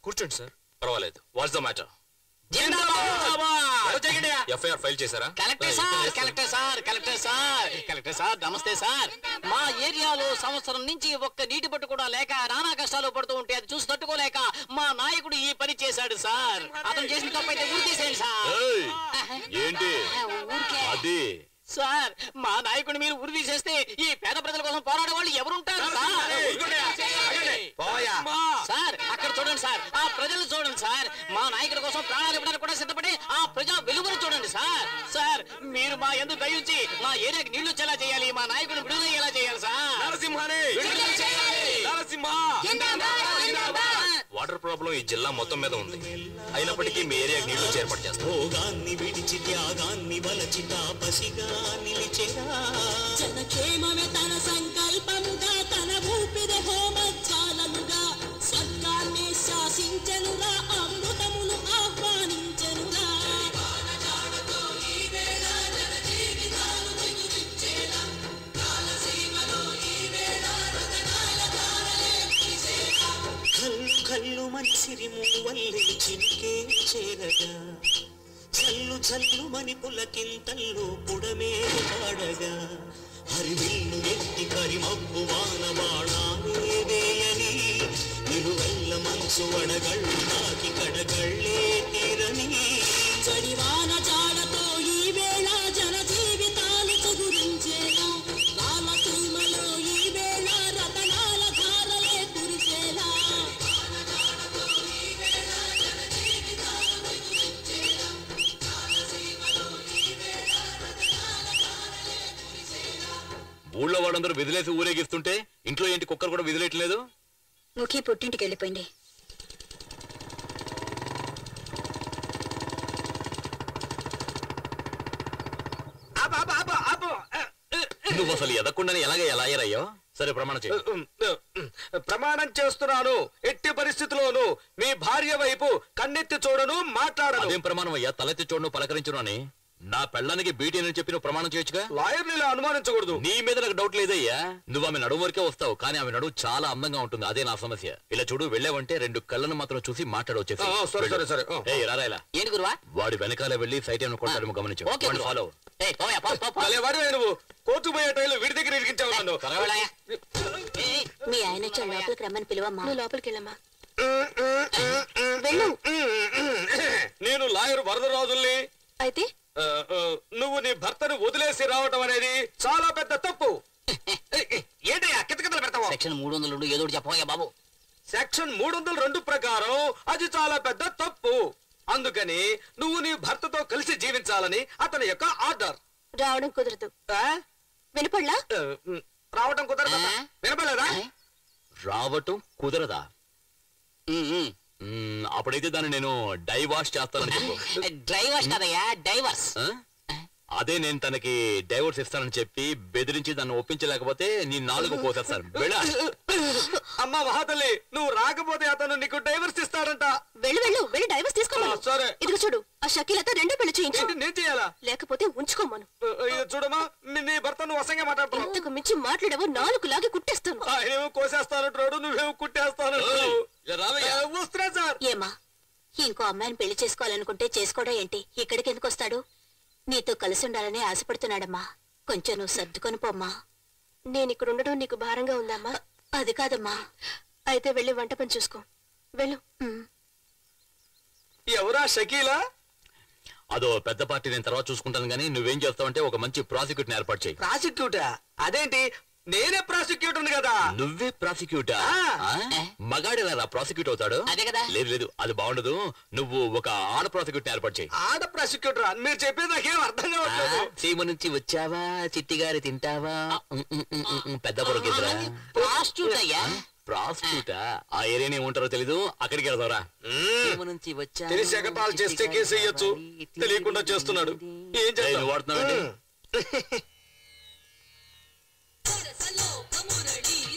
[SPEAKER 6] కూర్చోండి సార్. పర్వాలేదు what's the matter. FIR file చేశారా?
[SPEAKER 5] Collector sir collector sir collector sir collector sir నమస్తే సార్. మా ఏరియాలో సంవత్సరం నుంచి ఒక్క నీటి పట్టు కూడా లేక నానా కష్టాలు పడుతూ ఉంటే అది చూసి తట్టుకోలేక మా నాయకుడు ఈ పని చేశాడు సార్. అతను చేసిన తప్పు అయితే ఊరి తీసేయండి సార్
[SPEAKER 4] ఏంటి?
[SPEAKER 5] ఊరికే.
[SPEAKER 4] అది
[SPEAKER 5] సార్ మా నాయకుడిని మీరు ఉరి తీసేస్తే ఈ పేద ప్రజల కోసం పోరాడే వాళ్ళు ఎవరుంటారు సార్ సార్ అక్కడ చూడండి సార్ ఆ ప్రజలు చూడండి సార్ మా నాయకుడి కోసం ప్రాణాలు ఇవ్వడానికి కూడా సిద్ధపడి ఆ ప్రజా వెలుగును చూడండి సార్ సార్ మీరు మా ఎందుకు దయించి మా ఏరియాకి నీళ్ళు వచ్చేలా చేయాలి మా నాయకుడిని విడుదల అయ్యేలా చేయాలి సార్
[SPEAKER 6] నరసింహానే
[SPEAKER 5] విడుదల చేయాలి
[SPEAKER 6] నరసింహ.
[SPEAKER 4] వాటర్
[SPEAKER 6] ప్రాబ్లం ఈ జిల్లా మొత్తం మీద ఉంది. అయినప్పటికీ మీ ఏరియాకి నీళ్ళు వచ్చి ఏర్పాటు చేస్తాం.
[SPEAKER 14] భోగాన్ని విడిచి త్యాగాన్ని వలచి తాపసిగా నిలిచెరా
[SPEAKER 11] జనక్షేమమే తన సంకల్పముగా తన ఊపిరి స్వర్గాన్ని
[SPEAKER 14] కల్లు మనిసిరి చినికే చేరగా? చల్లు చల్లు మని పులకింతల్లో పుడమే పాడగా? హరివిల్లు ఎత్తి కరిమబ్బు వాన బాణాలే వేయని నిలువెల్ల మనసు వడగళ్ళు నాకి కడగళ్ళే తీరని
[SPEAKER 11] చడివాన చాడత
[SPEAKER 4] ఊళ్ళో వాడందరూ విదిలేసి ఊరేగిస్తుంటే ఇంట్లో ఏంటి కుక్కర్ కూడా విదిలేయట్లేదు?
[SPEAKER 2] ముఖి పుట్టింటికి వెళ్ళిపోయింది.
[SPEAKER 4] నువ్వు అసలు ఎదకుండానే ఎలాగ ఎలా అయ్యారయ్యో? సరే ప్రమాణం చేయి.
[SPEAKER 7] ప్రమాణం చేస్తున్నాను. ఎట్టి పరిస్థితిలోనూ మీ భార్య వైపు కన్నెత్తి చూడను మాట్లాడను.
[SPEAKER 4] అదేం ప్రమాణం అయ్యా? తలెత్తి చూడను పలకరించును అని. నా పెళ్ళానికి బీటీ అని చెప్పి నువ్వు ప్రమాణం చేయొచ్చుగా?
[SPEAKER 7] లాయర్ని ఇలా అనుమానించకూడదు.
[SPEAKER 4] నీ మీద నాకు డౌట్ లేదయ్యా. నువ్వు ఆమె నడుము వరకే వస్తావు కానీ ఆమె నడువు చాలా అందంగా ఉంటుంది. అదే నా సమస్య. ఇలా చూడు వెళ్ళావంటే రెండు కళ్ళను మాత్రం చూసి మాట్లాడవచ్చు
[SPEAKER 7] ఆ, ఆ, సరే, సరే, సరే. ఆ.
[SPEAKER 4] ఏ రారా ఇలా.
[SPEAKER 5] ఏంటి గురువా?
[SPEAKER 4] వాడి వెనకాల వెళ్ళి సైట్ ఏమైనా గమనించు. వాడిని. ఫాలో
[SPEAKER 7] నువ్వు. కోర్టు పోయే టైంలో వీడి దగ్గర ఇరికించావు నన్ను.
[SPEAKER 5] త్వరగా వెళ్ళాయా. ఏయ్,
[SPEAKER 8] మీ ఆయన వచ్చి లోపలికి రమ్మని పిలువమ్మా.
[SPEAKER 11] నువ్వు లోపలికి వెళ్ళమ్మా.
[SPEAKER 8] వెళ్ళు
[SPEAKER 7] నేను లాయర్ వరదరాజుల్ని
[SPEAKER 11] అయితే
[SPEAKER 7] నువ్వు నీ భర్తను వదిలేసి రావటం అనేది చాలా పెద్ద తప్పు. [LAUGHS] ఏంటయ్యా కితకితలు పెడతావు?
[SPEAKER 5] సెక్షన్ మూడు వందలు ఏదో చెప్పవయ్యా బాబు?
[SPEAKER 7] సెక్షన్ మూడు వందల రెండు ప్రకారం అది చాలా పెద్ద తప్పు. అందుకని నువ్వు నీ భర్తతో కలిసి జీవించాలని అతని యొక్క ఆర్డర్.
[SPEAKER 11] రావడం కుదరదు? వినపడలా?
[SPEAKER 7] రావటం కుదరదా? వినపడలేదా?
[SPEAKER 4] రావటం కుదరదా? అప్పుడైతే దాన్ని నేను డైవాష్ చేస్తానని చెప్పు
[SPEAKER 5] డ్రైవర్స్ కదయ్యా డైవర్స్?
[SPEAKER 4] అదే నేను తనకి డైవర్స్ ఇస్తానని చెప్పి బెదిరించి దాన్ని ఒప్పించలేకపోతే నీ నాలుగు [LAUGHS] పోసేస్తాను వెళ్ళా.
[SPEAKER 7] అమ్మా మహాతల్లి నువ్వు రాకపోతే అతను నీకు డైవర్స్ ఇస్తాడంట.
[SPEAKER 11] వెళ్ళు వెళ్ళు వెళ్ళి డైవర్స్ తీసుకోమను.
[SPEAKER 7] సరే.
[SPEAKER 11] ఇదిగో చూడు ఆ షకీలతో రెండో పెళ్ళి చేయించు.
[SPEAKER 7] నేను చేయాలా?
[SPEAKER 11] లేకపోతే ఉంచుకోమను.
[SPEAKER 7] చూడమ్మా మీ- నీ భర్త నువ్వు అసంగా మాట్లాడుతున్నావు.
[SPEAKER 11] ఇంతకు మించి మాట్లాడవో నాలుగు లాగి కుట్టేస్తాను.
[SPEAKER 7] ఆయనేమో కోసేస్తానంటున్నాడు నువ్వేమో వస్తున్నా సార్.
[SPEAKER 8] ఏమా ఇంకో అమ్మాయిని పెళ్ళి చేసుకోవాలనుకుంటే చేసుకోవడం ఏంటి? ఇక్కడికి ఎందుకు వస్తాడు? నీతో కలిసి ఉండాలని ఆశపడుతున్నాడమ్మా. కొంచెం నువ్వు సర్దుకొని పోమ్మా.
[SPEAKER 11] నేను ఇక్కడ ఉండడం నీకు భారంగా ఉందమ్మా
[SPEAKER 8] అది కాదమ్మా.
[SPEAKER 11] అయితే వెళ్ళి వంట పని చూసుకో. వెళ్ళు.
[SPEAKER 7] ఎవరా షకీలా?
[SPEAKER 4] అదో పెద్ద పార్టీ నేను తర్వాత చూసుకుంటాను కానీ నువ్వేం చేస్తావంటే ఒక మంచి ప్రాసిక్యూట్ ఏర్పాటు చేయి.
[SPEAKER 7] ప్రాసిక్యూటా? అదేంటి? నేనే ప్రాసిక్యూటర్ కదా.
[SPEAKER 4] నువ్వే ప్రాసిక్యూటా
[SPEAKER 7] ఆ.
[SPEAKER 4] మగాడు ఎలా ప్రాసిక్యూట్ అవుతాడు?
[SPEAKER 5] అదే కదా.
[SPEAKER 4] లేదు లేదు అది బాగుండదు. నువ్వు ఒక ఆడ ప్రాసిక్యూట్ ఏర్పాటు చేయి.
[SPEAKER 7] ఆడ ప్రాసిక్యూటర్ మీరు చెప్పేది నాకేం అర్థం కావట్లేదు.
[SPEAKER 4] సీమ నుంచి వచ్చావా? చిట్టిగారి తింటావా? ఉమ్, ఉమ్, ఉమ్, పెద్ద పొరకేదిరా
[SPEAKER 5] ప్రాస్టిట్యూట్ అయ్యా.
[SPEAKER 4] ప్రాసిక్యూటా ఆ ఏరియాని ఏముంటారో తెలీదు. అక్కడికి వెళ్దారా. సీమ నుంచి
[SPEAKER 7] ఎగతాళి చేస్తే కేసు
[SPEAKER 4] తింటావా?
[SPEAKER 7] తెలియకుండా చేస్తున్నాడు. ఏం చేస్తావు
[SPEAKER 4] నువ్వు వాడుతున్నావేంటి?
[SPEAKER 8] వయసే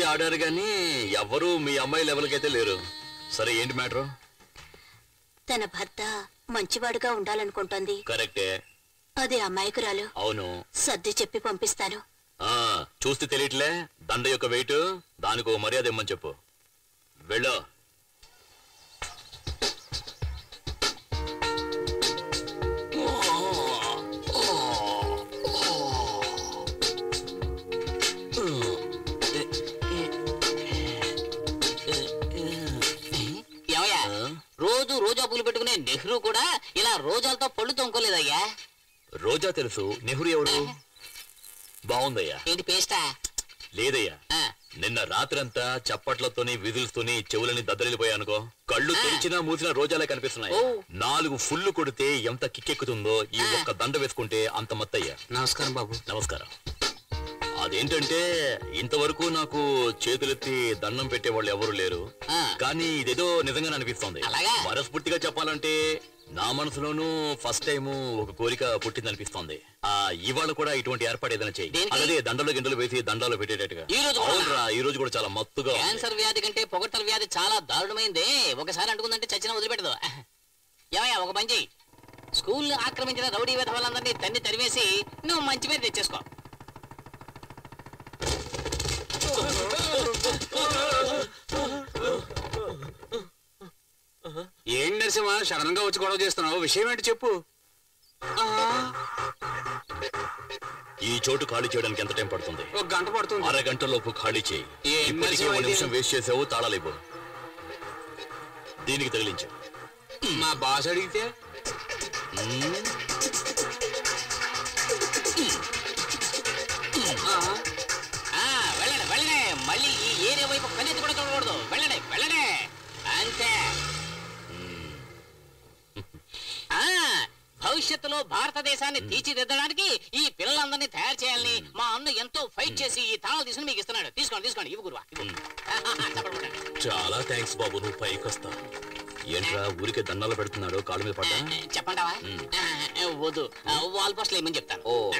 [SPEAKER 4] మంది ఆడారు గాని ఎవ్వరూ మీ అమ్మాయి లెవెల్కి అయితే లేరు. సరే ఏంటి మ్యాటర్?
[SPEAKER 8] తన భర్త మంచివాడుగా ఉండాలనుకుంటోంది.
[SPEAKER 4] కరెక్టే.
[SPEAKER 8] అదే అమాయకురాలు.
[SPEAKER 4] అవును.
[SPEAKER 8] సర్ది చెప్పి పంపిస్తాను.
[SPEAKER 4] ఆ చూస్తే తెలియట్లే? దండ యొక్క వెయిట్ దానికి మర్యాద ఇమ్మని చెప్పు. వెళ్ళు.
[SPEAKER 5] నెహ్రూ కూడా ఇలా రోజాలతో పళ్ళు తొంకోలేదయ్యా
[SPEAKER 4] రోజా తెలుసు. నెహ్రూ ఎవరు? బాగుందయ్యా.
[SPEAKER 5] ఏంటి పేస్టా?
[SPEAKER 4] లేదయ్యా. నిన్న రాత్రంతా చప్పట్లతోని విధులతోని చెవులని దద్దరిల్లిపోయానుకో కళ్ళు తెరిచినా మూసినా రోజాలే కనిపిస్తున్నాయి.
[SPEAKER 5] ఓ.
[SPEAKER 4] నాలుగు ఫుల్లు కొడితే ఎంత కిక్కెక్కుతుందో ఈ ఒక్క దండ వేసుకుంటే అంత మత్తయ్యా.
[SPEAKER 5] నమస్కారం బాబు.
[SPEAKER 4] నమస్కారం. అదేంటంటే ఇంతవరకు నాకు చేతులెత్తి దండం పెట్టేవాళ్ళు ఎవరు లేరు. కానీ ఇదేదో నిజంగా అనిపిస్తోంది. మనస్ఫూర్తిగా చెప్పాలంటే నా మనసులోనూ ఫస్ట్ టైం ఒక కోరిక పుట్టింది అనిపిస్తోంది ఆ ఇవాళ కూడా ఇటువంటి ఏర్పాటు ఏదైనా చేయి? అలాగే దండలు గిండలు వేసి దండాలు పెట్టేటట్టుగా.
[SPEAKER 5] ఈ రోజు
[SPEAKER 4] ఈ రోజు కూడా చాలా మత్తుగా.
[SPEAKER 5] క్యాన్సర్ వ్యాధి కంటే పొగట్టల వ్యాధి చాలా దారుణమైంది. ఒకసారి అంటుకుందంటే చచ్చిన వదిలిపెట్టదు. ఏమయ్యా ఒక చెయ్యి స్కూల్ ఆక్రమించిన రౌడీ విధవాళ్ళందరినీ తన్ని తరివేసి నువ్వు మంచి పేరు తెచ్చేసుకో.
[SPEAKER 6] ఏం నరసింహ సడన్గా వచ్చి గొడవ చేస్తున్నావు? విషయం ఏంటి చెప్పు.
[SPEAKER 4] ఈ చోటు ఖాళీ చేయడానికి ఎంత టైం పడుతుంది?
[SPEAKER 6] ఒక గంట పడుతుంది.
[SPEAKER 4] అరగంట లోపు ఖాళీ చేయి.
[SPEAKER 6] ఏం
[SPEAKER 4] ఇప్పటికే
[SPEAKER 6] నరసింహ
[SPEAKER 4] ఒక
[SPEAKER 6] ఇది?
[SPEAKER 4] నిమిషం వేస్ట్ చేసావు తాళాలివ్వు దీనికి తగిలించు.
[SPEAKER 6] మా బాస్ అడిగితే?
[SPEAKER 5] భవిష్యత్తులో భారతదేశాన్ని తీర్చిదిద్దడానికి ఈ పిల్లలందరినీ తయారు చేయాలని మా అన్న ఎంతో ఫైట్ చేసి ఈ తాళాలు తీసుకుని మీకు ఇస్తున్నాడు. తీసుకోండి తీసుకోండి. ఇవి గురువా.
[SPEAKER 4] చాలా థ్యాంక్స్ బాబు నువ్వు పైకి వస్తా. ఏంట్రా ఊరికే దండాలు పెడుతున్నాడు కాళ్ళ మీద పడ్డా?
[SPEAKER 5] చెప్పంటావా? ఆ, వద్దు. వాల్ పోస్టులు ఏమని చెప్తాను.
[SPEAKER 4] ఓ.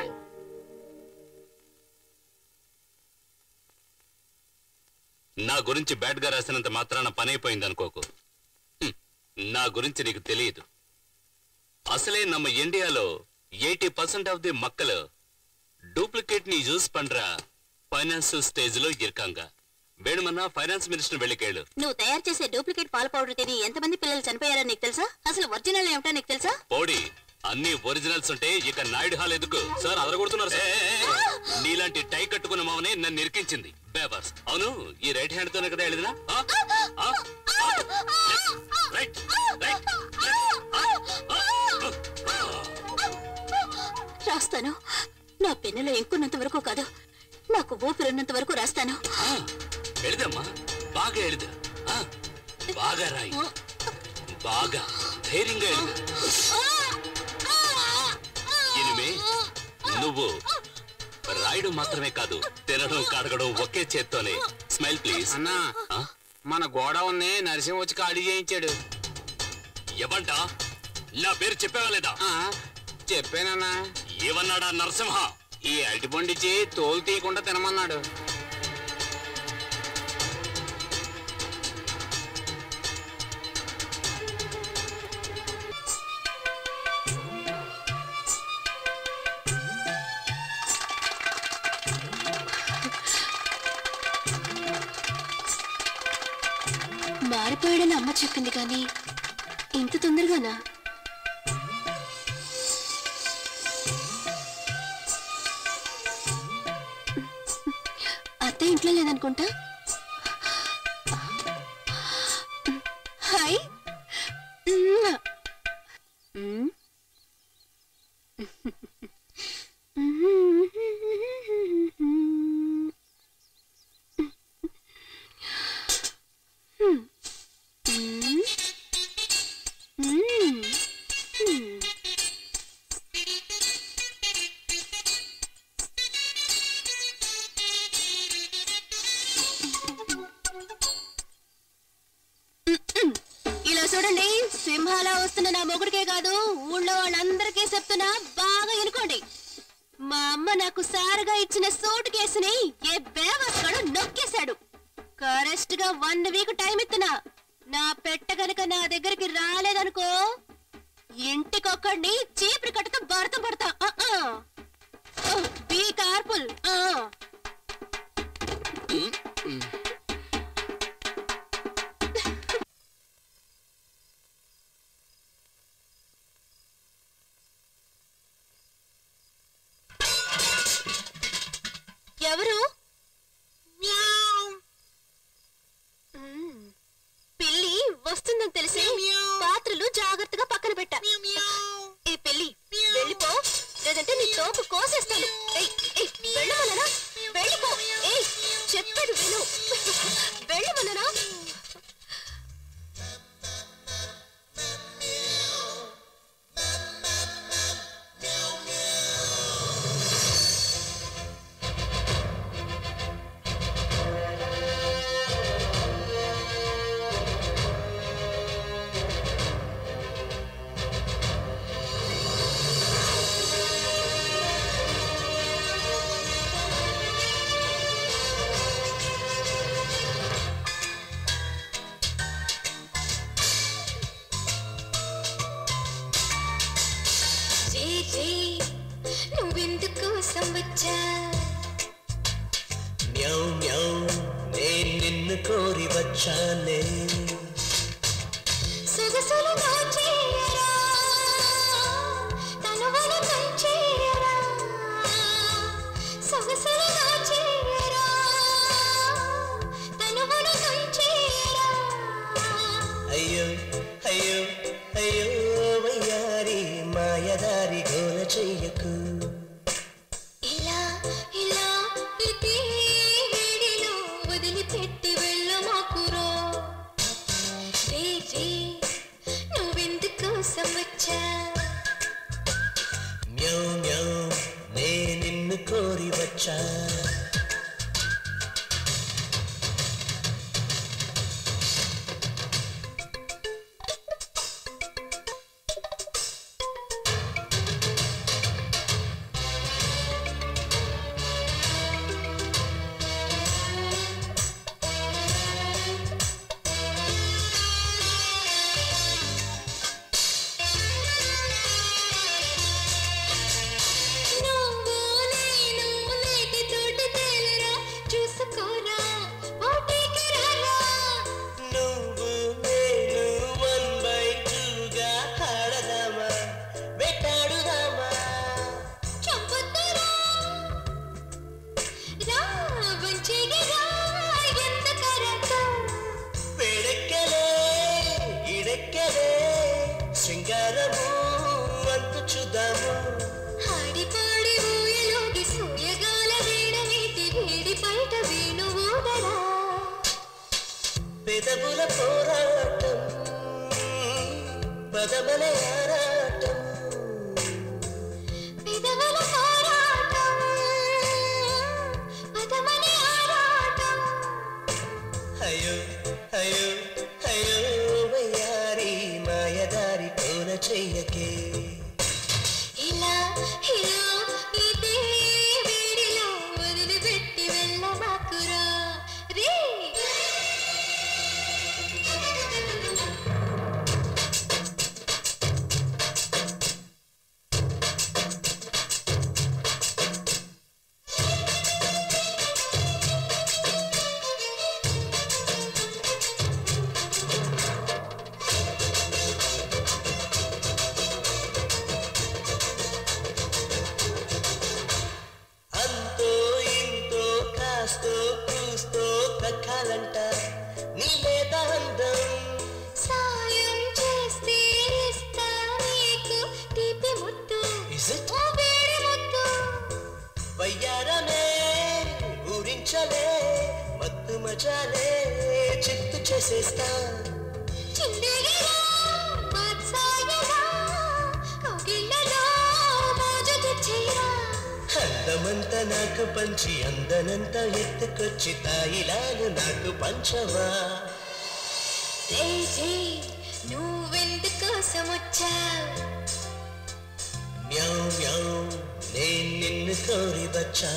[SPEAKER 6] నా గురించి బ్యాడ్గా రాసినంత మాత్రాన పని అయిపోయింది అనుకోకు. నా గురించి నీకు తెలియదు. అసలే నమ్మ ఇండియాలో ఎయిటీ పర్సెంట్ ఆఫ్ ది మక్కలు డూప్లికేట్ ని యూస్ பண்ற ఫైనాన్స్ స్టేజ్ లో ఇరకాంగ వేణుమన్నా ఫైనాన్స్ మినిస్టర్ వెళ్ళికేళ్ళు
[SPEAKER 3] నువ్వు తయారు చేసే డూప్లికేట్ పాల పౌడర్ తిని ఎంతమంది పిల్లలు చనిపోయారో నీకు తెలుసా అసలు ఒరిజినల్ ఏమిటో నీకు తెలుసా
[SPEAKER 6] పోడి అన్ని ఒరిజినల్స్ ఉంటే ఇక నాయుడు హాల్ ఎందుకు సార్ అదరగొడుతున్నారు సార్ నీలాంటి టై కట్టుకున్న మామనే నన్ను ఇరికించింది బేబర్స్ అవును ఈ రైట్ హ్యాండ్ తోనే కదా వెళ్ళినా
[SPEAKER 3] రాస్తాను. నా పెన్నులో ఎంకున్నంత వరకు కాదు నాకు ఊపిరిన్నంత వరకు రాస్తాను.
[SPEAKER 6] బాగా బాగా బాగా నువ్వు రాయడం మాత్రమే కాదు తినడం కడగడం ఒకే చేత్తోనే. Smile please.
[SPEAKER 13] అన్నా మన గోడ ఉంది నరసింహ వచ్చి కాడి చేయించాడు.
[SPEAKER 6] ఎవంటా? నా పేరు చెప్పేవాలేదా
[SPEAKER 13] చెప్పానన్నా.
[SPEAKER 6] ఏమన్నాడా నరసింహ?
[SPEAKER 13] ఈ అరటిపండిచ్చి తోలు తీయకుండా తినమన్నాడు.
[SPEAKER 11] మారిపోయాడని అమ్మ చెప్పింది కానీ ఇంత తొందరగానా? ఇంట్లో లేదనుకుంటా? నాకు
[SPEAKER 14] పంచవా
[SPEAKER 16] లేచి నువ్వెందుకోసం వచ్చా
[SPEAKER 14] మ్యావ్ మ్యావ్ నేను నిన్ను కోరి వచ్చా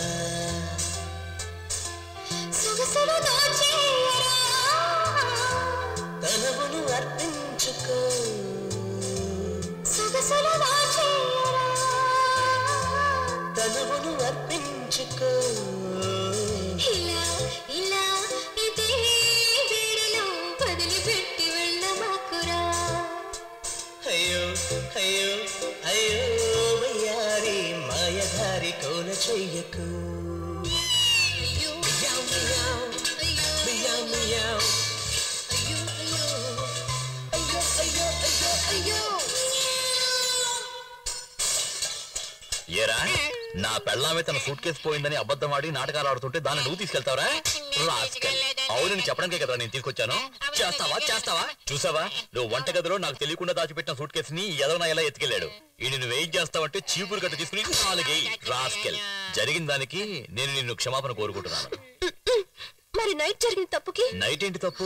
[SPEAKER 4] పెళ్ళామే తన సూట్ కేసు పోయిందని అబద్ధం ఆడి నాటకాలు ఆడుతుంటే దాన్ని నువ్వు తీసుకెళ్తావరా? రాస్కల్. అవును నేను చెప్పడానికే కదా నేను తీసుకొచ్చాను. చేస్తావా? చేస్తావా? చూసావా? నువ్వు వంటగదిలో నాకు తెలియకుండా దాచిపెట్టిన సూట్ కేసు ని ఎదవన ఎలా ఎత్తుకెళ్ళాడు. ఈ నిన్ను వెయిట్ చేస్తావంటే చీపురు గట్ట తీసుకుని నాలుగే రాస్కెల్. జరిగిన దానికి నేను నిన్ను క్షమాపణ కోరుకుంటున్నాను.
[SPEAKER 1] మరి నైట్ జరిగిన తప్పుకి?
[SPEAKER 4] నైట్ ఏంటి తప్పు.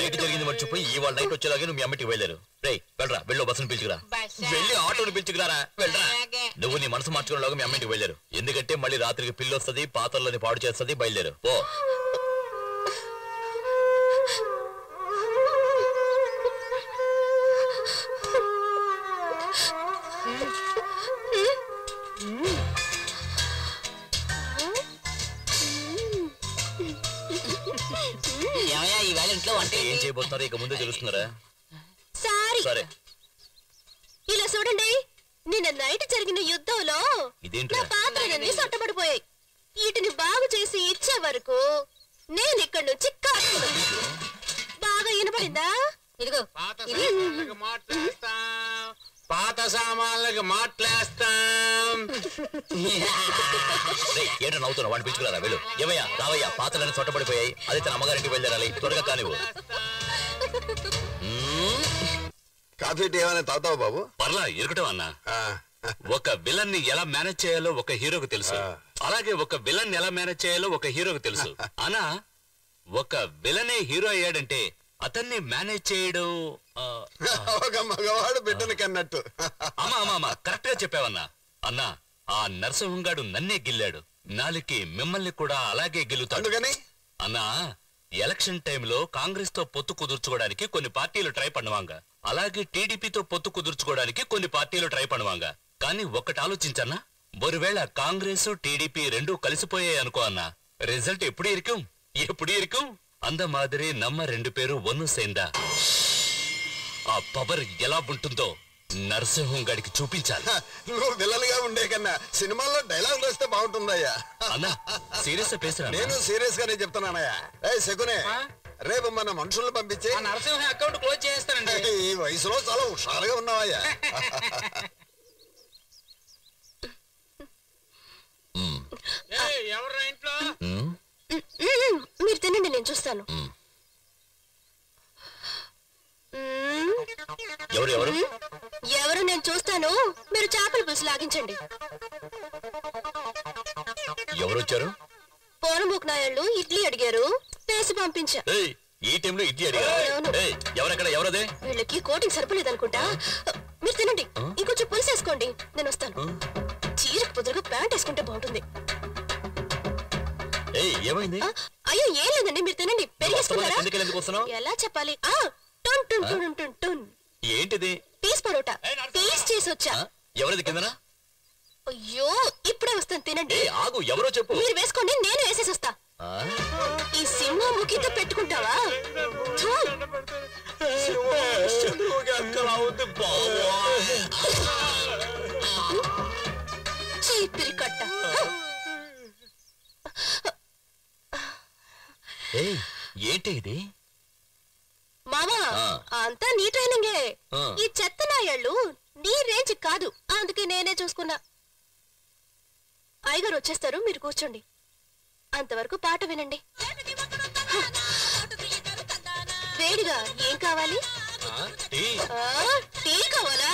[SPEAKER 4] నైట్ జరిగింది? మర్చిపోయి ఇవాళ నైట్ వచ్చేలాగే నువ్వు మీ అమ్మటికి వెళ్ళారు. రేయ్ వెళ్ళరా. వెళ్ళో బస్సును పిలుచుకురా. వెళ్ళి ఆటోని పిలుచుకురారా? వెళ్ళరా. నువ్వు నీ మనసు మార్చుకునేలాగా మీ అమ్మింటికి వెళ్ళారు. ఎందుకంటే మళ్ళీ రాత్రికి పిల్లి వస్తుంది పాత్రలని పాడు చేస్తుంది బయలుదేరు. ఓ
[SPEAKER 5] చేయబోతున్నారో ఇక ముందే తెలుస్తున్నారా?
[SPEAKER 11] సారీ.
[SPEAKER 5] సరే.
[SPEAKER 11] ఇలా చూడండి నిన్న నైట్ జరిగిన యుద్ధంలో? నా పాత్రలన్నీ సొట్టబడిపోయాయి. వీటిని బాగు చేసి ఇచ్చే వరకు నేను ఇక్కడి నుంచి బాగా వినపడిందా? ఇదిగో.
[SPEAKER 13] పాత సామాన్లకి మాట్లాస్తాం.
[SPEAKER 5] ఏంటో నవ్వుతున్నావు? వాడిని పిలుచుకురా వెళ్ళు. ఏమయ్యా? రావయ్యా పాత్రలన్నీ చొట్టబడిపోయాయి. అదే తన అమ్మగారింటికి వెళ్ళాలి త్వరగా కానివ్వు.
[SPEAKER 12] కాఫీ టీ ఏమైనా తాగుతావు బాబు?
[SPEAKER 4] పర్లా ఇరకటం అన్నా. ఒక విలన్ని ఎలా మేనేజ్ చేయాలో ఒక హీరోకి తెలుసు. అలాగే ఒక విలన్ ఎలా మేనేజ్ చేయాలో ఒక హీరోకి తెలుసు. [LAUGHS] అనా ఒక విలనే హీరో అయ్యాడంటే అతన్ని మేనేజ్ చేయడం
[SPEAKER 12] ఒక కన్నట్టు.
[SPEAKER 4] అమ్మా కరెక్ట్గా చెప్పావన్నా. అన్నా ఆ నరసింహంగాడు నన్నే గిల్లాడు. నాలికి మిమ్మల్ని కూడా అలాగే గెలుతాడు అన్నా ఎలక్షన్ టైంలో కాంగ్రెస్తో పొత్తు కుదుర్చుకోవడానికి కొన్ని పార్టీలు ట్రై பண்ணுவாங்க అలాగే టీడీపీతో పొత్తు కుదుర్చుకోవడానికి కొన్ని పార్టీలు ట్రై பண்ணுவாங்க కానీ ఒకటి ఆలోచించన్నా ஒருவேளை కాంగ్రెస్ టీడీపీ రెండూ కలిసిపోయాయి అనుకో అన్నా రిజల్ట్ ఎప్పుడు ఇరికం? ఎప్పుడు ఇరికం? அந்த மாதிரி நம்ம ரெண்டு பேரும் ஒன்னு சேர்ந்தா ఆ పవర్ ఎలా ఉంటుందో నరసింహం గడికి చూపించాలి
[SPEAKER 12] నువ్వు విలలుగా ఉండే కన్నా సినిమాల్లో డైలాగ్ వస్తే బాగుంటుందయ్యా
[SPEAKER 4] అన్నా సీరియస్ పేసురా
[SPEAKER 12] నేను సీరియస్ గానే చెప్తున్నానయ్యా ఏ శకునే రేపు మన మనుషుల్ని పంపించి
[SPEAKER 17] నరసింహ అకౌంట్ క్లోజ్ చేస్తానండి
[SPEAKER 12] ఈ వయసులో చాలా హుషారుగా ఉన్నావయ్యా [LAUGHS]
[SPEAKER 13] ఎవరు ఇంట్లో
[SPEAKER 11] మ్మ్, మీరు తినండి నేను చూస్తాను.
[SPEAKER 5] ఎవరు
[SPEAKER 11] నేను చూస్తాను? మీరు చేపల పులుసు లాగించండి.
[SPEAKER 5] ఎవరు వచ్చారు?
[SPEAKER 11] నాయళ్ళు ఇడ్లీ అడిగారు. వేసి పంపించా.
[SPEAKER 5] ఈ టైంలో ఇడ్లీ అడిగా
[SPEAKER 11] అవును.
[SPEAKER 5] ఏయ్ ఎవరెక్కడ ఎవరదే?
[SPEAKER 11] వీళ్ళకి కోటింగ్ సరిపోలేదు అనుకుంటా. మీరు తినండి. ఇంకొంచెం పులుసు వేసుకోండి. నేను వస్తాను. చీరకు పొద్దుగా ప్యాంట్ వేసుకుంటే బాగుంటుంది.
[SPEAKER 5] ఏమైంది?
[SPEAKER 11] అయ్యో ఏం లేదండి మీరు తినండి. పెరిగేసుకున్నారా ఎలా చెప్పాలి? ఆ టన్ టన్ టన్ టన్ టన్.
[SPEAKER 5] ఏంటిది?
[SPEAKER 11] పీస్ పరోటా. పీస్ చేసి వచ్చా.
[SPEAKER 5] ఎవరిది కిందనా?
[SPEAKER 11] అయ్యో ఇప్పుడే వస్తాను తినండి.
[SPEAKER 5] ఆగు ఎవరో చెప్పు.
[SPEAKER 11] మీరు వేసుకోండి నేను వేసేసి వస్తా? ఈ సింహ ముఖితో పెట్టుకుంటావా. చీపిరి కట్ట
[SPEAKER 5] ఏయ్ ఏంటి ఇది?
[SPEAKER 11] మామా. అంతా నీ ట్రైనింగే. ఈ చెత్త నాయళ్ళు నీ రేంజ్ కాదు. అందుకే నేనే చూసుకున్నా. అయ్యగారు వచ్చేస్తారు మీరు కూర్చోండి. అంతవరకు పాట వినండి. వేడిగా ఏం కావాలి?
[SPEAKER 5] టీ.
[SPEAKER 11] కావాలా?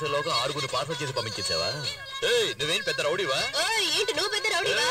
[SPEAKER 5] భోంచేసేలోగా ఆరుగురు పార్సల్ చేసి పంపించేసావా? ఏయ్ నువ్వేం పెద్ద రౌడీవా?
[SPEAKER 11] ఏంటి నువ్వు పెద్ద రౌడీవా?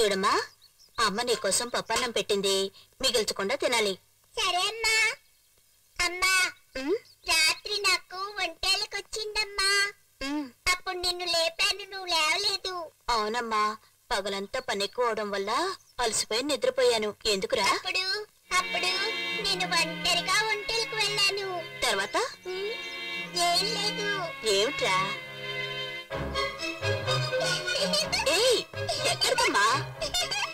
[SPEAKER 11] చూడమ్మా. అమ్మ నీకోసం పప్పన్నం పెట్టింది. మిగిల్చకుండా తినాలి.
[SPEAKER 16] సరే అమ్మా. అమ్మా రాత్రి నాకు ఒంటేలకు వచ్చిందమ్మా అప్పుడు నిన్ను లేపాను నువ్వు లేవలేదు.
[SPEAKER 11] అవునమ్మా. పగలంతా పని ఎక్కువ అవడం వల్ల అలసిపోయి నిద్రపోయాను. ఎందుకురా?
[SPEAKER 16] అప్పుడు అప్పుడు నేను ఒంటరిగా ఒంటెలకు వెళ్ళాను.
[SPEAKER 11] తర్వాత?
[SPEAKER 16] ఏం లేదు.
[SPEAKER 11] ఏమిట్రా? [LAUGHS] ఏయ్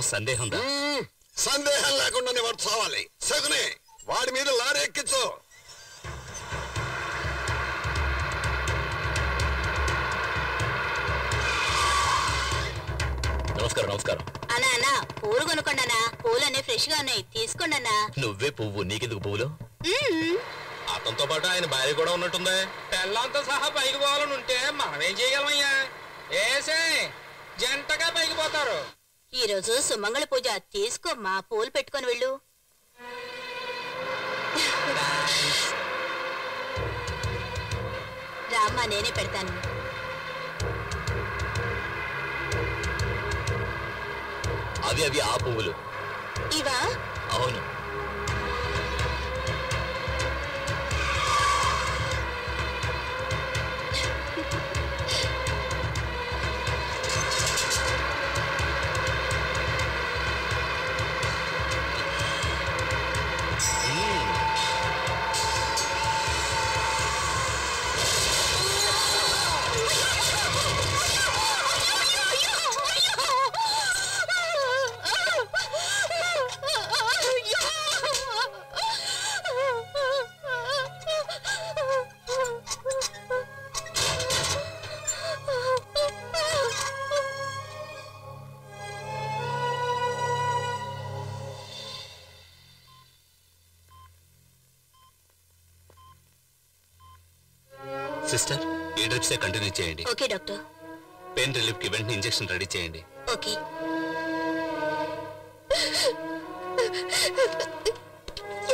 [SPEAKER 4] ఉండడం సందేహం.
[SPEAKER 12] సందేహం లేకుండానే వాడు చావాలి సగునే వాడి మీద లారీ ఎక్కించు.
[SPEAKER 4] నమస్కారం నమస్కారం.
[SPEAKER 11] అన్నా అన్నా పూలు కొనుక్కోండి పూలన్నీ ఫ్రెష్గా ఉన్నాయి. తీసుకోండి అన్నా.
[SPEAKER 4] నువ్వే పువ్వు నీకెందుకు పువ్వులు?
[SPEAKER 13] అతనితో పాటు ఆయన భార్య కూడా ఉన్నట్టుంది. పెళ్ళంతో సహా పైకి పోవాలని ఉంటే మనం ఏం చేయగలమయ్యా? ఏసే జంటగా పైకి పోతారు.
[SPEAKER 11] ఈ రోజు సుమంగళ పూజ తీసుకోమ్మా పూలు పెట్టుకొని వెళ్ళు. రామ్మా నేనే పెడతాను.
[SPEAKER 4] అవి అవి ఆ పువ్వులు.
[SPEAKER 18] ఇవా?
[SPEAKER 4] అవును. డ్రిప్సే కంటిన్యూ చేయండి.
[SPEAKER 11] Okay doctor.
[SPEAKER 4] పెయిన్ రిలీఫ్కి వెంటనే ఇంజెక్షన్ రెడీ చేయండి.
[SPEAKER 11] ఓకే.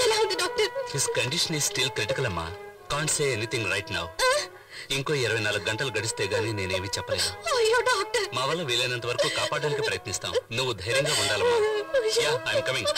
[SPEAKER 18] ఎలా ఉంది doctor?
[SPEAKER 4] His condition is still critical అమ్మా. Can't say anything right now ఇంకో ఇరవై నాలుగు గంటలు గడిస్తే గానీ నేనేమి చెప్పలేను.
[SPEAKER 19] అయ్యో డాక్టర్.
[SPEAKER 4] మా వల్ల వీలైనంత వరకు కాపాడడానికి ప్రయత్నిస్తాం. నువ్వు ధైర్యంగా ఉండాలమ్మా. యా ఐఎమ్ కమింగ్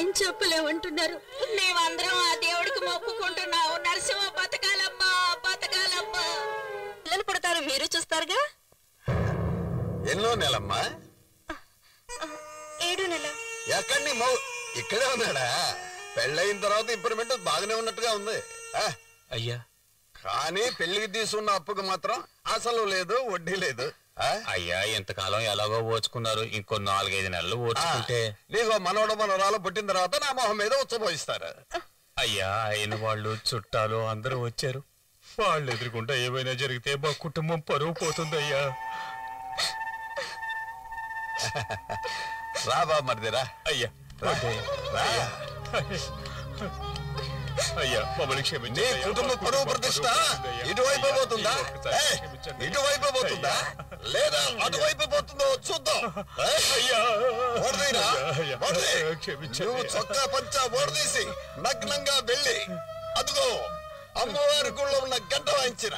[SPEAKER 19] ఏం చెప్పలేమంటున్నారు.
[SPEAKER 10] మేమందరం ఆ దేవుడికి మొక్కుకుంటున్నాం నరసింహ బతకాలమ్మా బతకాలమ్మా.
[SPEAKER 19] పిల్లలు పుడతారు మీరు చూస్తారుగా?
[SPEAKER 12] ఎన్నో నెలమ్మా?
[SPEAKER 19] ఏడు నెల.
[SPEAKER 12] ఎక్కడి మౌ ఇక్కడే ఉన్నాడా? పెళ్ళయిన తర్వాత ఇంప్రూవ్మెంట్ బాగానే ఉన్నట్టుగా ఉంది. ఆ,
[SPEAKER 13] అయ్యా.
[SPEAKER 12] కానీ పెళ్ళికి తీసుకున్న అప్పుకు మాత్రం అసలు లేదు వడ్డీ లేదు?
[SPEAKER 13] అయ్యా ఎంతకాలం ఎలాగో ఓచుకున్నారు. ఇంకో నాలుగైదు నెలలు ఓచుకుంటే.
[SPEAKER 12] నీకు మనవడు మనవరాలు పుట్టిన తర్వాత నా మొహం మీద ఉచ్చబోయిస్తారు.
[SPEAKER 13] అయ్యా అయిన వాళ్ళు చుట్టాలు అందరూ వచ్చారు. వాళ్ళు ఎదురుకుంటా ఏమైనా జరిగితే మా కుటుంబం పరువు పోతుందయ్యా
[SPEAKER 12] రా బా మరిదిరా
[SPEAKER 13] అయ్యా
[SPEAKER 12] రా.
[SPEAKER 13] అయ్యా మమ్మల్ని
[SPEAKER 12] నీ
[SPEAKER 13] క్షమించండి అయ్యా.
[SPEAKER 12] కుటుంబ పరువు ప్రతిష్ట. ఇటువైపు పోతుందా. ఇటువైపు పోతుందా? లేదా అటువైపు పోతుందో చూద్దాం.
[SPEAKER 13] అయ్యా.
[SPEAKER 12] ఓడదీరా. నువ్వు చొక్కా పంచా ఓడదీసి నగ్నంగా వెళ్ళి అదిగో అమ్మవారి గుళ్ళో ఉన్న గంట వాయించిన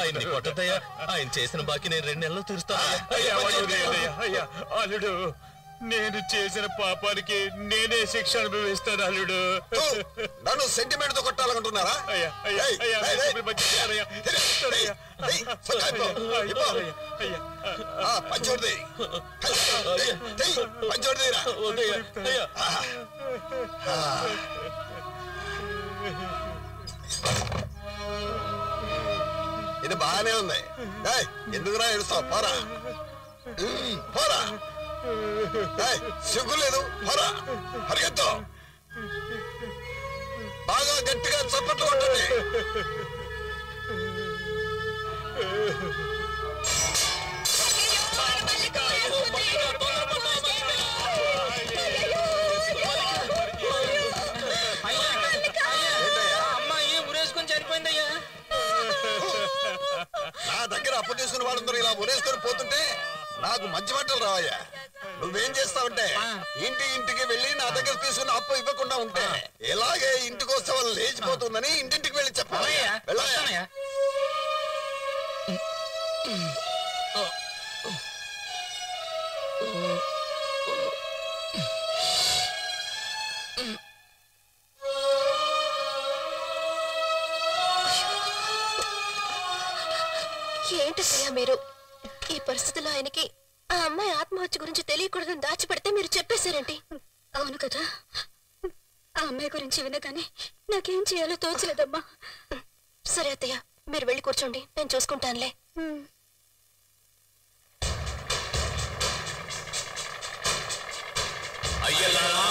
[SPEAKER 4] ఆయన్ని. కొట్టద్దయ్యా ఆయన చేసిన బాకీ నేను రెండు నెలలు తీరుస్తాను.
[SPEAKER 13] నేను చేసిన పాపానికి నేనే శిక్ష అనుభవిస్తాను అల్లుడు.
[SPEAKER 12] నన్ను సెంటిమెంట్తో కొట్టాలనుకుంటున్నారా పంచోడిది. పంచోడిదిరా ఇది బాగానే ఉంది. ఎందుకురా ఏడుస్తావు? పోరా. పోరా. సిగ్గు లేదు పరిగెత్తు. బాగా గట్టిగా చప్పట్లు కొట్టండి.
[SPEAKER 20] అమ్మాయి ఉరేసుకొని చనిపోయిందయ్యా.
[SPEAKER 12] నా దగ్గర అప్పు తీసుకున్న వాళ్ళందరూ ఇలా ఉరేసుకొని పోతుంటే నాకు మంచి మాటలు రావయ్యా. నువ్వేం చేస్తావంటే ఇంటి ఇంటికి వెళ్ళి నా దగ్గర తీసుకున్న అప్పు ఇవ్వకుండా ఉంటే ఇలాగే ఇంటికి వస్తే వాళ్ళు లేచిపోతుందని ఇంటింటికి వెళ్ళి చెప్పాలి. వెళ్ళాయా?
[SPEAKER 11] ఏంటయ్యా మీరు? పరిస్థితుల్లో ఆయనకి ఆ అమ్మాయి ఆత్మహత్య గురించి తెలియకూడదని దాచిపెడితే మీరు చెప్పేశారేంటి?
[SPEAKER 2] అవును కదా. ఆ అమ్మాయి గురించి వినగానే నాకేం చేయాలో తోచలేదమ్మా.
[SPEAKER 11] సరే అత్తయ్య మీరు వెళ్ళి కూర్చోండి. నేను చూసుకుంటానులే.
[SPEAKER 4] అయ్యలారా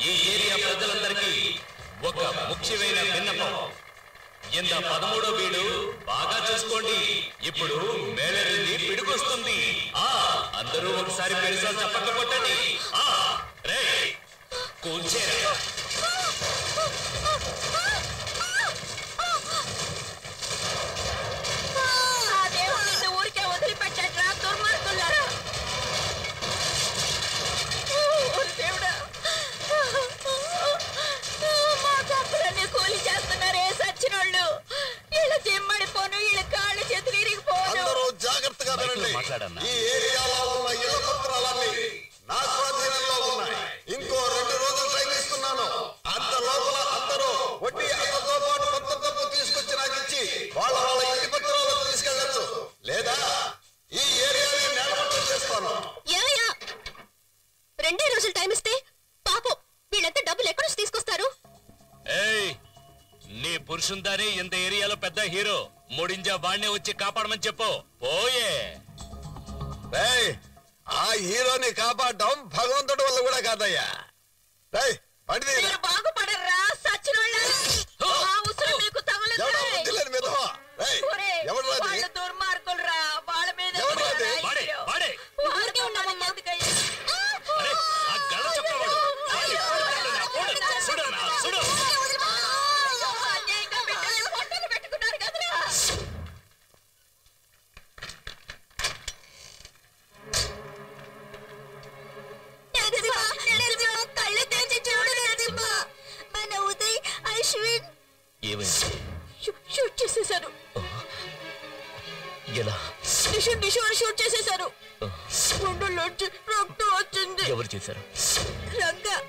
[SPEAKER 4] ఈ ఏరియా ప్రజలందరికీ ఒక ముఖ్యమైన విన్నపం. ఇంత పదమూడో వీడు బాగా చూసుకోండి. ఇప్పుడు మేళరింది పిడుకొస్తుంది ఆ అందరూ ఒకసారి పెరిసా చప్పట్లు కొట్టండి. ఆ రే కూర్చేరా
[SPEAKER 10] ఆ దేవుడు నిన్ను ఊరికే వదిలిపెట్టట్రా దుర్మార్గులారా ఓ దేవుడా మా తప్పులన్నీ కూలి చేస్తున్నారే సచ్చినోళ్ళు వీళ్ళ జిమ్మడిపోను వీళ్ళ కాళ్ళు చేతులు ఇరిగిపోను
[SPEAKER 12] అందరూ జాగ్రత్తగా వినండి. ఈ ఏరియాలో ఉన్న ఇళ్ళ పత్రాలన్నీ నా స్వాధీనంలో ఉన్నాయి. ఇంకో రెండు రోజులు టైం ఇస్తున్నాను. అంత లోపల అందరూ వడ్డీ అతనితో పాటు మొత్తం డబ్బు తీసుకొచ్చి నాకు ఇచ్చి వాళ్ళ వాళ్ళ ఇంటి పత్రాలు తీసుకెళ్ళచ్చు. లేదా ఈ ఏరియాని నేలమట్టం చేస్తాను.
[SPEAKER 11] రెండే రోజులు టైం ఇస్తే పాపం వీళ్ళంతా డబ్బులు ఎక్కడి నుంచి తీసుకొస్తారు?
[SPEAKER 4] ఏయ్ నీ పురుషుందానే ఇంత ఏరియాలో పెద్ద హీరో. ముడింజా వాణ్ణే వచ్చి కాపాడమని చెప్పు. పోయే.
[SPEAKER 12] రేయ్ ఆ హీరోని కాపాడడం భగవంతుడి వల్ల కూడా కాదయ్యా. రేయ్ పండిది
[SPEAKER 10] మీరు బాగుపడర్రా అశ్విన్ ఏమైంది?
[SPEAKER 4] షూట్ చేసేశారు. ఎలా? నిషున్
[SPEAKER 10] నిషువాడు షూట్ చేసేశారు. గుండెల్లోంచి రక్తం వచ్చింది.
[SPEAKER 4] ఎవరు చేశారు?
[SPEAKER 10] రంగా.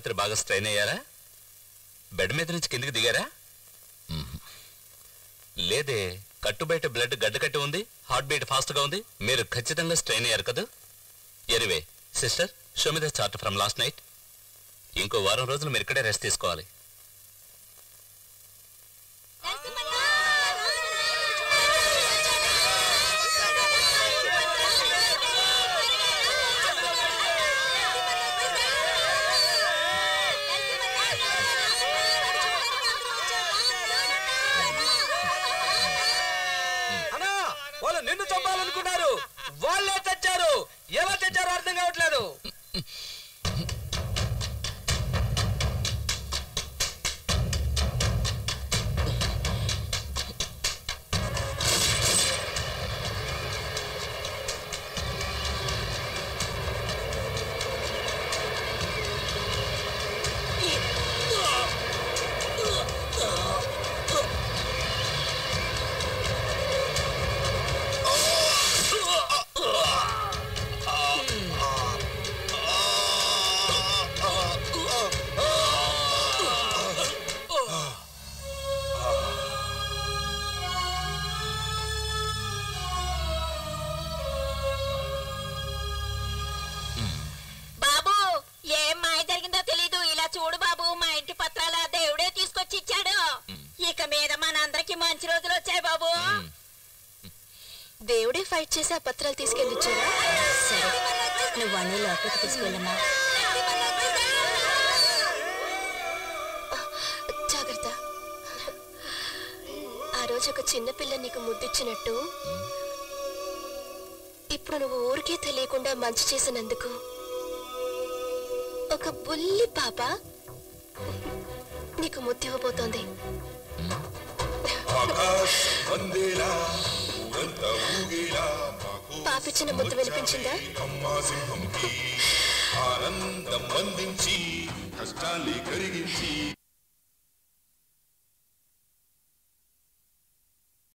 [SPEAKER 4] రాత్రి బాగా స్ట్రైన్ అయ్యారా? బెడ్ మీద నుంచి కిందికి దిగారా? లేదే కట్టు బయట బ్లడ్ గడ్డ కట్టి ఉంది హార్ట్ బీట్ ఫాస్ట్గా ఉంది మీరు ఖచ్చితంగా స్ట్రైన్ అయ్యారు కదా? Anyway sister show me the chart from last night.
[SPEAKER 3] ఇంకో వారం రోజులు మీరు ఇక్కడే రెస్ట్ తీసుకోవాలి.
[SPEAKER 1] చేసినందుకు